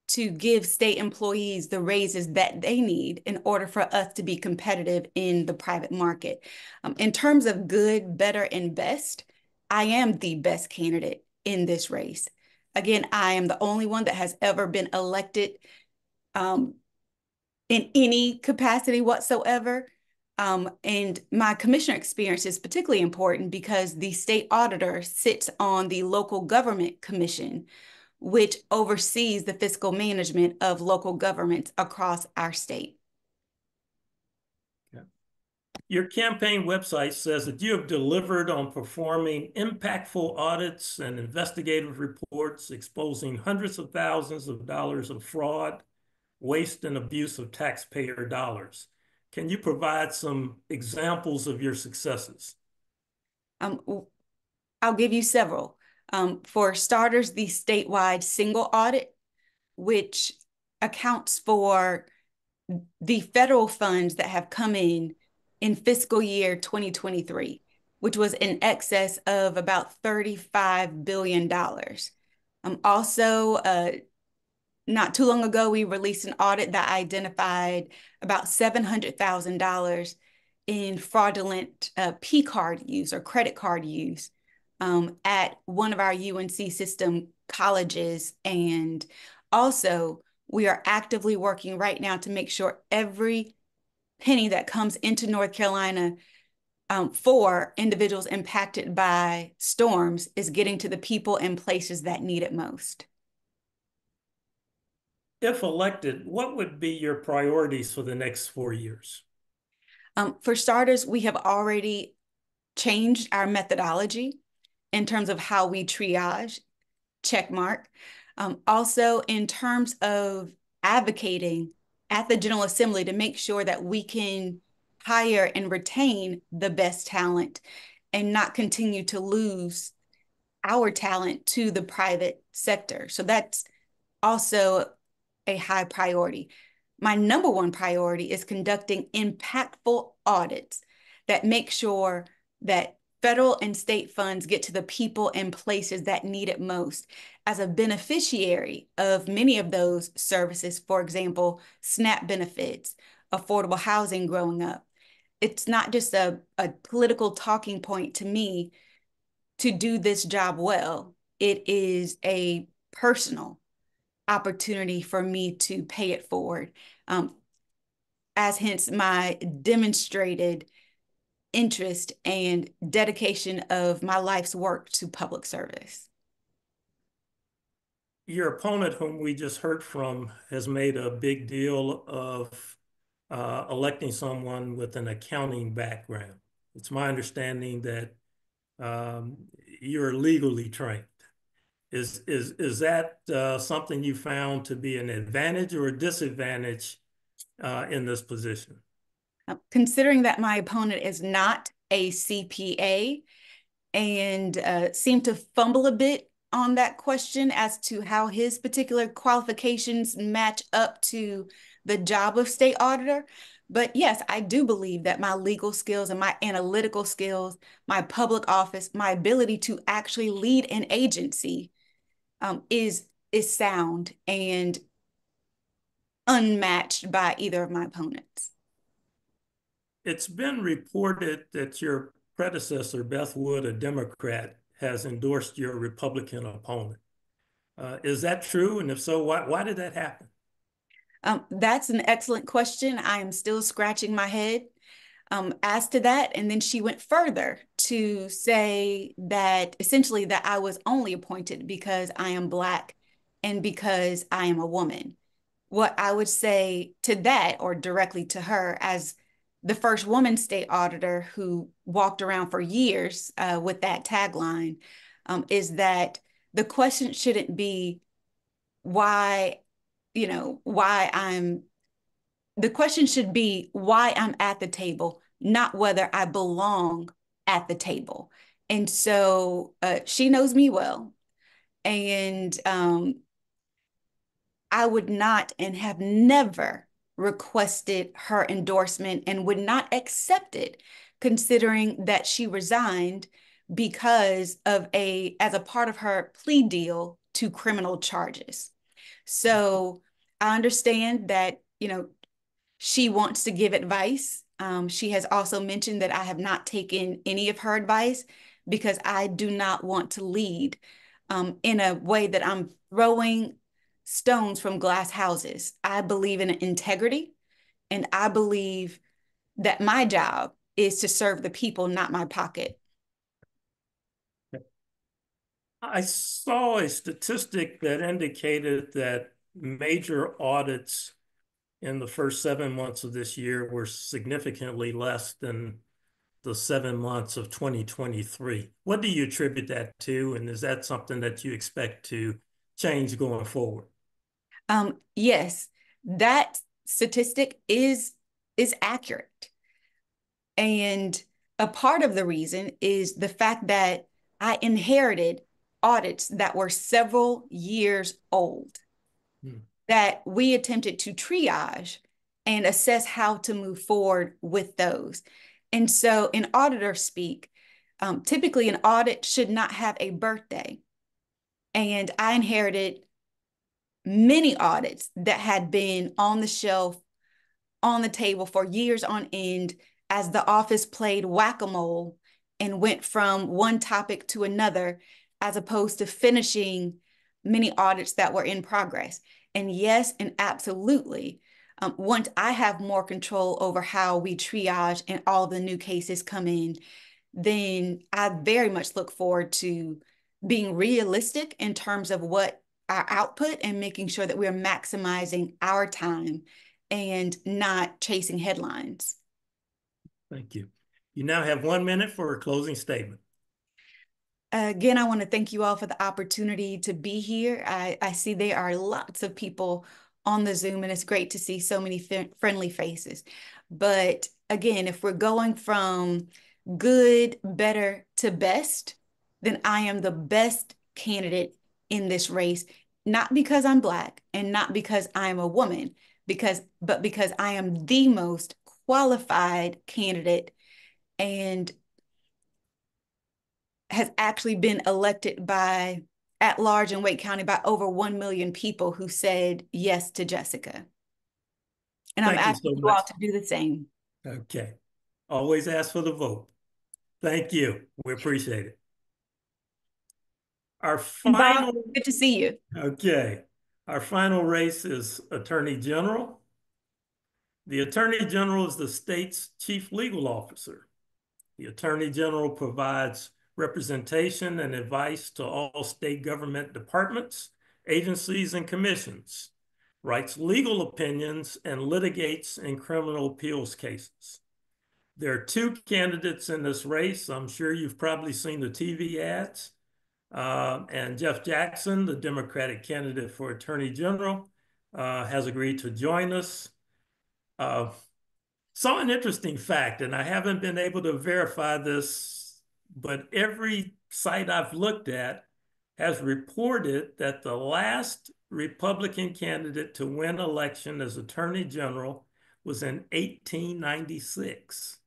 to give state employees the raises that they need in order for us to be competitive in the private market. Um, in terms of good, better, and best, I am the best candidate in this race. Again, I am the only one that has ever been elected um, in any capacity whatsoever. Um, and my commissioner experience is particularly important because the state auditor sits on the local government commission, which oversees the fiscal management of local governments across our state. Your campaign website says that you have delivered on performing impactful audits and investigative reports exposing hundreds of thousands of dollars of fraud, waste, and abuse of taxpayer dollars. Can you provide some examples of your successes? Um, I'll give you several. Um, for starters, the statewide single audit, which accounts for the federal funds that have come in in fiscal year 2023. which was in excess of about $35 billion. Um, also, uh, not too long ago, we released an audit that identified about $700,000 in fraudulent uh, P card use or credit card use um, at one of our UNC system colleges. And also, we are actively working right now to make sure every penny that comes into North Carolina um, for individuals impacted by storms is getting to the people and places that need it most. If elected, what would be your priorities for the next four years? Um, for starters, we have already changed our methodology in terms of how we triage, check mark. Um, also, in terms of advocating at the General Assembly to make sure that we can hire and retain the best talent and not continue to lose our talent to the private sector. So that's also a high priority. My number one priority is conducting impactful audits that make sure that federal and state funds get to the people and places that need it most. As a beneficiary of many of those services, for example, SNAP benefits, affordable housing growing up, it's not just a, a political talking point to me to do this job well. It is a personal opportunity for me to pay it forward. Um, as hence my demonstrated interest and dedication of my life's work to public service. Your opponent, whom we just heard from, has made a big deal of uh, electing someone with an accounting background. It's my understanding that um, you're legally trained. Is is is that uh, something you found to be an advantage or a disadvantage uh, in this position? Uh, considering that my opponent is not a CPA and uh, seemed to fumble a bit on that question as to how his particular qualifications match up to the job of state auditor. But yes, I do believe that my legal skills and my analytical skills, my public office, my ability to actually lead an agency um, is is sound and unmatched by either of my opponents. It's been reported that your predecessor, Beth Wood, a Democrat, has endorsed your Republican opponent. Uh, is that true? And if so, why, why did that happen? Um, that's an excellent question. I am still scratching my head um, as to that. And then she went further to say that essentially that I was only appointed because I am Black and because I am a woman. What I would say to that, or directly to her, as the first woman state auditor who walked around for years uh, with that tagline, um, is that the question shouldn't be why you know, why I'm, the question should be why I'm at the table, not whether I belong at the table. And so uh, she knows me well. And um, I would not and have never requested her endorsement and would not accept it, considering that she resigned because of a, as a part of her plea deal to criminal charges. So I understand that, you know, she wants to give advice. Um, she has also mentioned that I have not taken any of her advice because I do not want to lead um, in a way that I'm throwing stones from glass houses. I believe in integrity and I believe that my job is to serve the people, not my pocket. I saw a statistic that indicated that major audits in the first seven months of this year were significantly less than the seven months of 2023. What do you attribute that to? And is that something that you expect to change going forward? Um, yes, that statistic is is accurate. And a part of the reason is the fact that I inherited audits that were several years old hmm. that we attempted to triage and assess how to move forward with those. And so, in auditor speak, um, typically an audit should not have a birthday. And I inherited many audits that had been on the shelf, on the table for years on end as the office played whack-a-mole and went from one topic to another, as opposed to finishing many audits that were in progress. And yes, and absolutely, um, once I have more control over how we triage and all the new cases come in, then I very much look forward to being realistic in terms of what our output and making sure that we're maximizing our time and not chasing headlines. Thank you. You now have one minute for a closing statement. Again, I want to thank you all for the opportunity to be here. I, I see there are lots of people on the Zoom, and it's great to see so many friendly faces. But again, if we're going from good, better to best, then I am the best candidate in this race, not because I'm Black and not because I'm a woman, because but because I am the most qualified candidate and has actually been elected by at large in Wake County by over 1 million people who said yes to Jessica. And Thank I'm asking you, so you all to do the same. Okay. Always ask for the vote. Thank you. We appreciate it. Our final. Bob, good to see you. Okay. Our final race is Attorney General. The Attorney General is the state's chief legal officer. The Attorney General provides representation and advice to all state government departments, agencies, and commissions, writes legal opinions, and litigates in criminal appeals cases. There are two candidates in this race. I'm sure you've probably seen the TV ads. Uh, and Jeff Jackson, the Democratic candidate for Attorney General, uh, has agreed to join us. Uh, saw an interesting fact, and I haven't been able to verify this but every site I've looked at has reported that the last Republican candidate to win election as Attorney General was in 1896.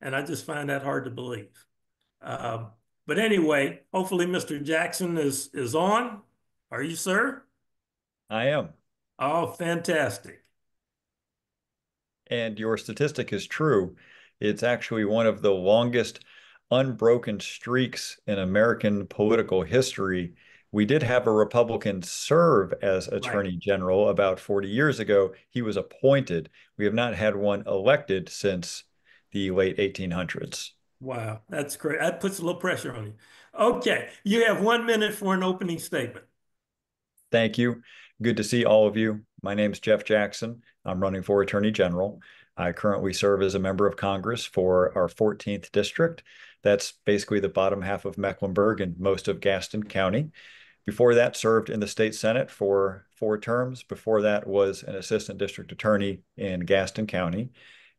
And I just find that hard to believe. Uh, but anyway, hopefully Mr. Jackson is, is on. Are you, sir? I am. Oh, fantastic. And your statistic is true. It's actually one of the longest unbroken streaks in American political history. We did have a Republican serve as Attorney right. General about 40 years ago. He was appointed. We have not had one elected since the late 1800s. Wow, that's great. That puts a little pressure on you. Okay, you have one minute for an opening statement. Thank you. Good to see all of you. My name is Jeff Jackson. I'm running for Attorney General. I currently serve as a member of Congress for our 14th district. That's basically the bottom half of Mecklenburg and most of Gaston County. Before that, served in the state senate for four terms. Before that, was an assistant district attorney in Gaston County.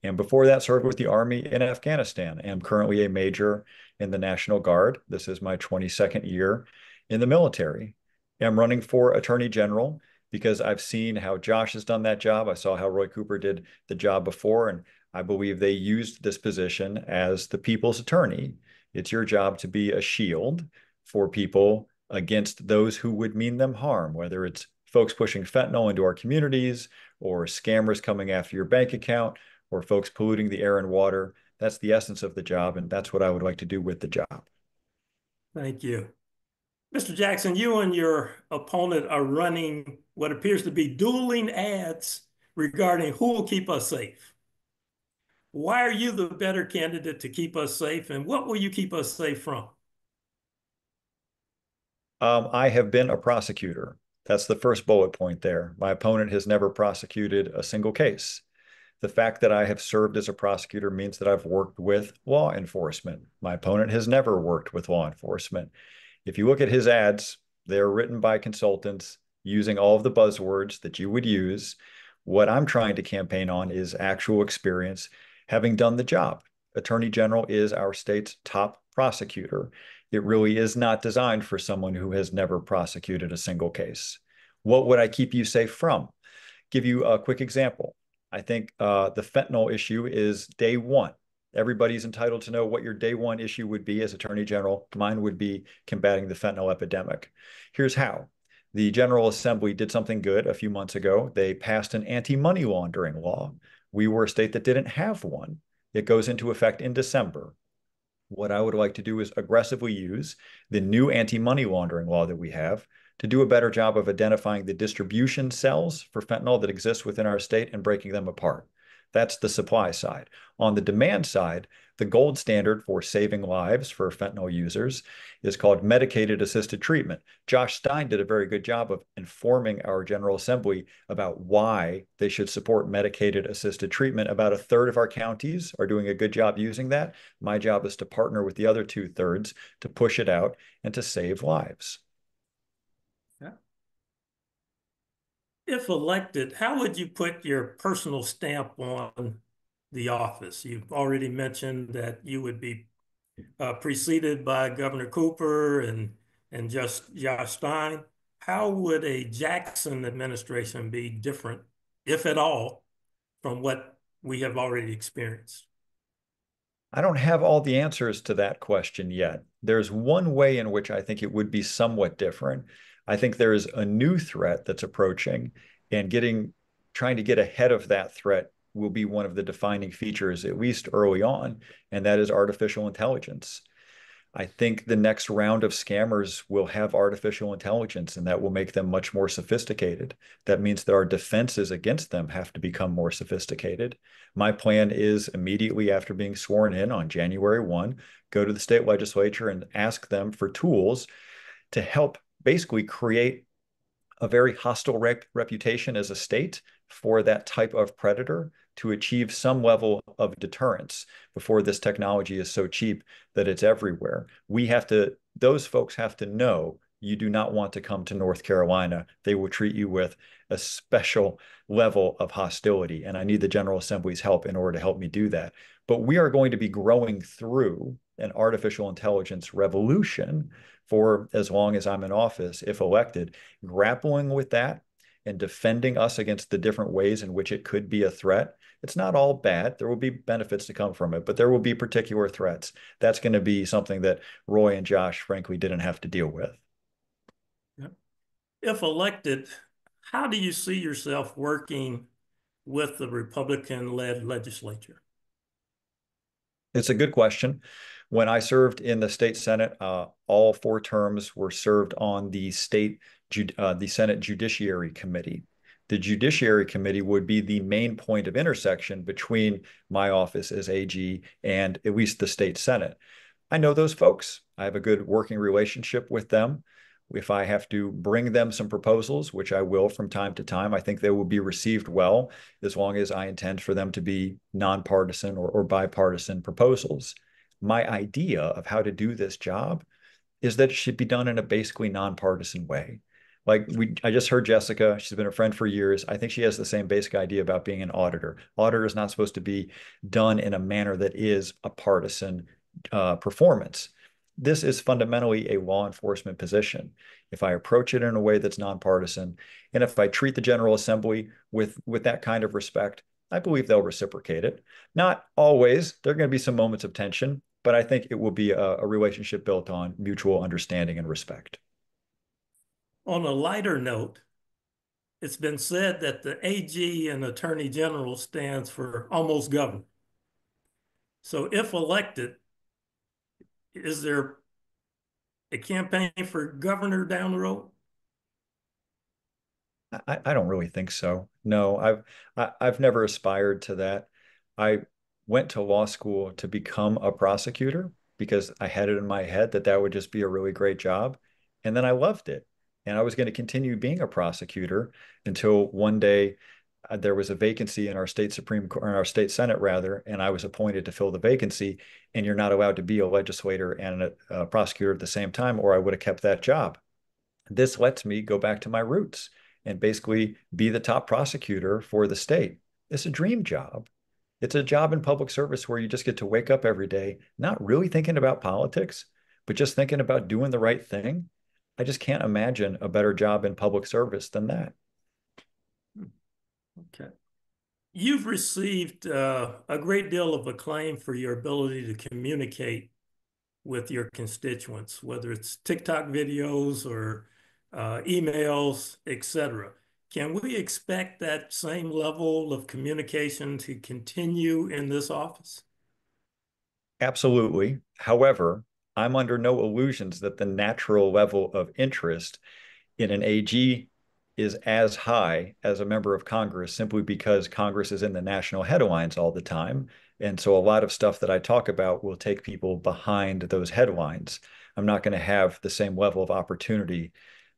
And before that, served with the Army in Afghanistan. I am currently a major in the National Guard. This is my 22nd year in the military. I'm running for Attorney General because I've seen how Josh has done that job. I saw how Roy Cooper did the job before, and I believe they used this position as the people's attorney. It's your job to be a shield for people against those who would mean them harm, whether it's folks pushing fentanyl into our communities or scammers coming after your bank account or folks polluting the air and water. That's the essence of the job, and that's what I would like to do with the job. Thank you. Mr. Jackson, you and your opponent are running what appears to be dueling ads regarding who will keep us safe. Why are you the better candidate to keep us safe, and what will you keep us safe from? Um, I have been a prosecutor. That's the first bullet point there. My opponent has never prosecuted a single case. The fact that I have served as a prosecutor means that I've worked with law enforcement. My opponent has never worked with law enforcement. If you look at his ads, they're written by consultants using all of the buzzwords that you would use. What I'm trying to campaign on is actual experience having done the job. Attorney General is our state's top prosecutor. It really is not designed for someone who has never prosecuted a single case. What would I keep you safe from? Give you a quick example. I think uh, the fentanyl issue is day one. Everybody's entitled to know what your day one issue would be as Attorney General. Mine would be combating the fentanyl epidemic. Here's how. The General Assembly did something good a few months ago. They passed an anti-money laundering law. We were a state that didn't have one. It goes into effect in December. What I would like to do is aggressively use the new anti-money laundering law that we have to do a better job of identifying the distribution cells for fentanyl that exist within our state and breaking them apart. That's the supply side. On the demand side, the gold standard for saving lives for fentanyl users is called medicated assisted treatment. Josh Stein did a very good job of informing our General Assembly about why they should support medicated assisted treatment. About a third of our counties are doing a good job using that. My job is to partner with the other two thirds to push it out and to save lives. If elected, how would you put your personal stamp on the office? You've already mentioned that you would be uh, preceded by Governor Cooper and and just Josh Stein. How would a Jackson administration be different, if at all, from what we have already experienced? I don't have all the answers to that question yet. There's one way in which I think it would be somewhat different. I think there is a new threat that's approaching, and getting trying to get ahead of that threat will be one of the defining features, at least early on, and that is artificial intelligence. I think the next round of scammers will have artificial intelligence, and that will make them much more sophisticated. That means that our defenses against them have to become more sophisticated. My plan is immediately after being sworn in on January 1, go to the state legislature and ask them for tools to help basically create a very hostile rep reputation as a state for that type of predator to achieve some level of deterrence before this technology is so cheap that it's everywhere. We have to, those folks have to know you do not want to come to North Carolina. They will treat you with a special level of hostility. And I need the General Assembly's help in order to help me do that. But we are going to be growing through an artificial intelligence revolution for as long as I'm in office, if elected, grappling with that and defending us against the different ways in which it could be a threat. It's not all bad. There will be benefits to come from it, but there will be particular threats. That's going to be something that Roy and Josh, frankly, didn't have to deal with. If elected, how do you see yourself working with the Republican led legislature? It's a good question. When I served in the state senate, uh, all four terms were served on the state, uh, the Senate Judiciary Committee. The Judiciary Committee would be the main point of intersection between my office as AG and at least the state senate. I know those folks. I have a good working relationship with them. If I have to bring them some proposals, which I will from time to time, I think they will be received well as long as I intend for them to be nonpartisan or, or bipartisan proposals my idea of how to do this job is that it should be done in a basically nonpartisan way. Like we, I just heard Jessica. She's been a friend for years. I think she has the same basic idea about being an auditor. Auditor is not supposed to be done in a manner that is a partisan uh, performance. This is fundamentally a law enforcement position. If I approach it in a way that's nonpartisan, and if I treat the General Assembly with with that kind of respect, I believe they'll reciprocate it. Not always. There are going to be some moments of tension but I think it will be a, a relationship built on mutual understanding and respect. On a lighter note, it's been said that the AG and Attorney General stands for almost governor. So if elected, is there a campaign for governor down the road? I, I don't really think so. No, I've I, have i have never aspired to that. I went to law school to become a prosecutor because I had it in my head that that would just be a really great job. And then I loved it. And I was going to continue being a prosecutor until one day uh, there was a vacancy in our state Supreme Court, in our state Senate rather, and I was appointed to fill the vacancy. And you're not allowed to be a legislator and a, a prosecutor at the same time, or I would have kept that job. This lets me go back to my roots and basically be the top prosecutor for the state. It's a dream job. It's a job in public service where you just get to wake up every day, not really thinking about politics, but just thinking about doing the right thing. I just can't imagine a better job in public service than that. Okay. you've received uh, a great deal of acclaim for your ability to communicate with your constituents, whether it's TikTok videos or uh, emails, etc. Can we expect that same level of communication to continue in this office? Absolutely. However, I'm under no illusions that the natural level of interest in an AG is as high as a member of Congress simply because Congress is in the national headlines all the time. And so a lot of stuff that I talk about will take people behind those headlines. I'm not going to have the same level of opportunity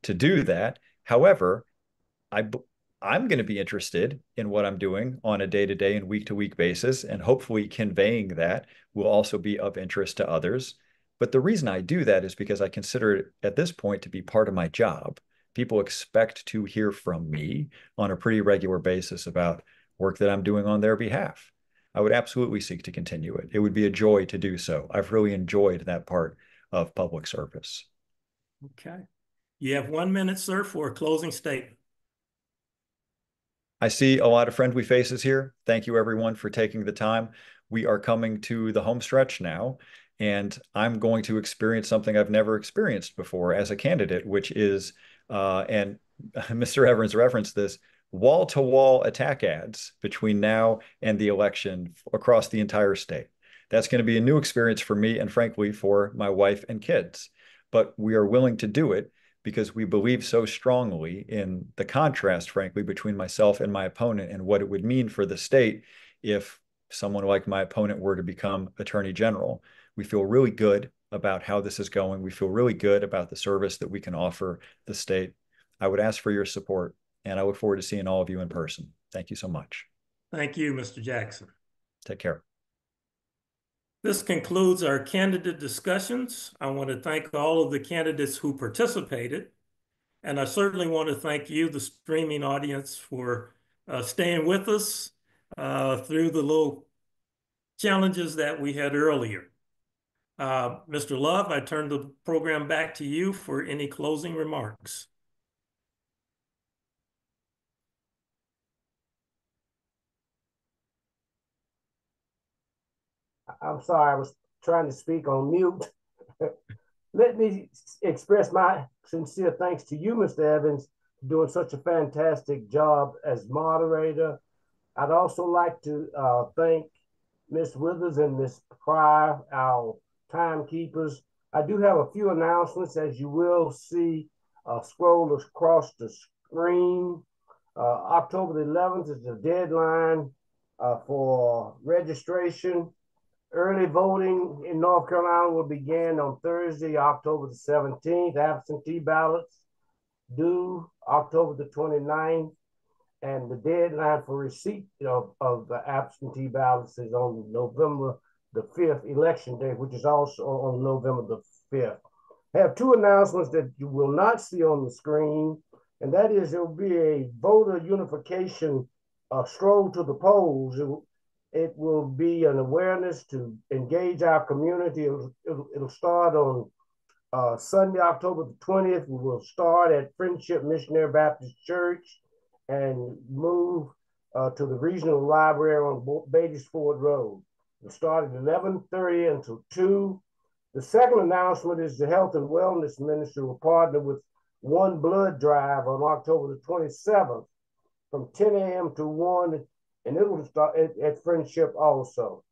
to do that. However, I I'm going to be interested in what I'm doing on a day-to-day and week-to-week basis, and hopefully conveying that will also be of interest to others. But the reason I do that is because I consider it at this point to be part of my job. People expect to hear from me on a pretty regular basis about work that I'm doing on their behalf. I would absolutely seek to continue it. It would be a joy to do so. I've really enjoyed that part of public service. Okay. You have one minute, sir, for a closing statement. I see a lot of friendly faces here. Thank you, everyone, for taking the time. We are coming to the home stretch now, and I'm going to experience something I've never experienced before as a candidate, which is, uh, and Mr. Evans referenced this, wall to wall attack ads between now and the election across the entire state. That's going to be a new experience for me and, frankly, for my wife and kids. But we are willing to do it because we believe so strongly in the contrast, frankly, between myself and my opponent and what it would mean for the state if someone like my opponent were to become attorney general. We feel really good about how this is going. We feel really good about the service that we can offer the state. I would ask for your support, and I look forward to seeing all of you in person. Thank you so much. Thank you, Mr. Jackson. Take care. This concludes our candidate discussions. I want to thank all of the candidates who participated. And I certainly want to thank you, the streaming audience, for uh, staying with us uh, through the little challenges that we had earlier. Uh, Mr. Love, I turn the program back to you for any closing remarks. I'm sorry, I was trying to speak on mute. Let me express my sincere thanks to you, Mr. Evans, for doing such a fantastic job as moderator. I'd also like to uh, thank Miss Withers and Miss Pryor, our timekeepers. I do have a few announcements, as you will see uh, scroll across the screen. Uh, October the 11th is the deadline uh, for registration. Early voting in North Carolina will begin on Thursday, October the 17th. Absentee ballots due October the 29th. And the deadline for receipt of, of the absentee ballots is on November the 5th, election day, which is also on November the 5th. I have two announcements that you will not see on the screen, and that is there will be a voter unification uh, stroll to the polls. It, will be an awareness to engage our community. It'll, it'll, it'll start on uh, Sunday, October the 20th. We will start at Friendship Missionary Baptist Church and move uh, to the regional library on Beatties Ford Road. We'll start at 11.30 until 2. The second announcement is the Health and Wellness Ministry will partner with One Blood Drive on October the 27th from 10 a.m. to 1 and it will start at, at Friendship also.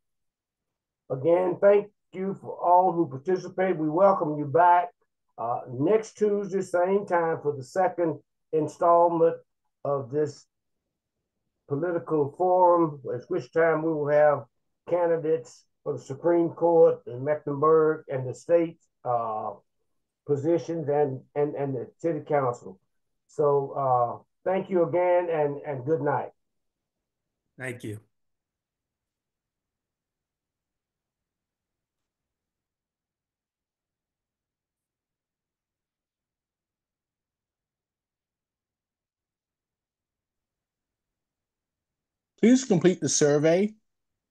Again, thank you for all who participated. We welcome you back uh, next Tuesday, same time, for the second installment of this political forum, at which time we will have candidates for the Supreme Court in Mecklenburg and the state uh, positions and, and, and the city council. So uh, thank you again and, and good night. Thank you. Please complete the survey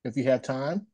if you have time.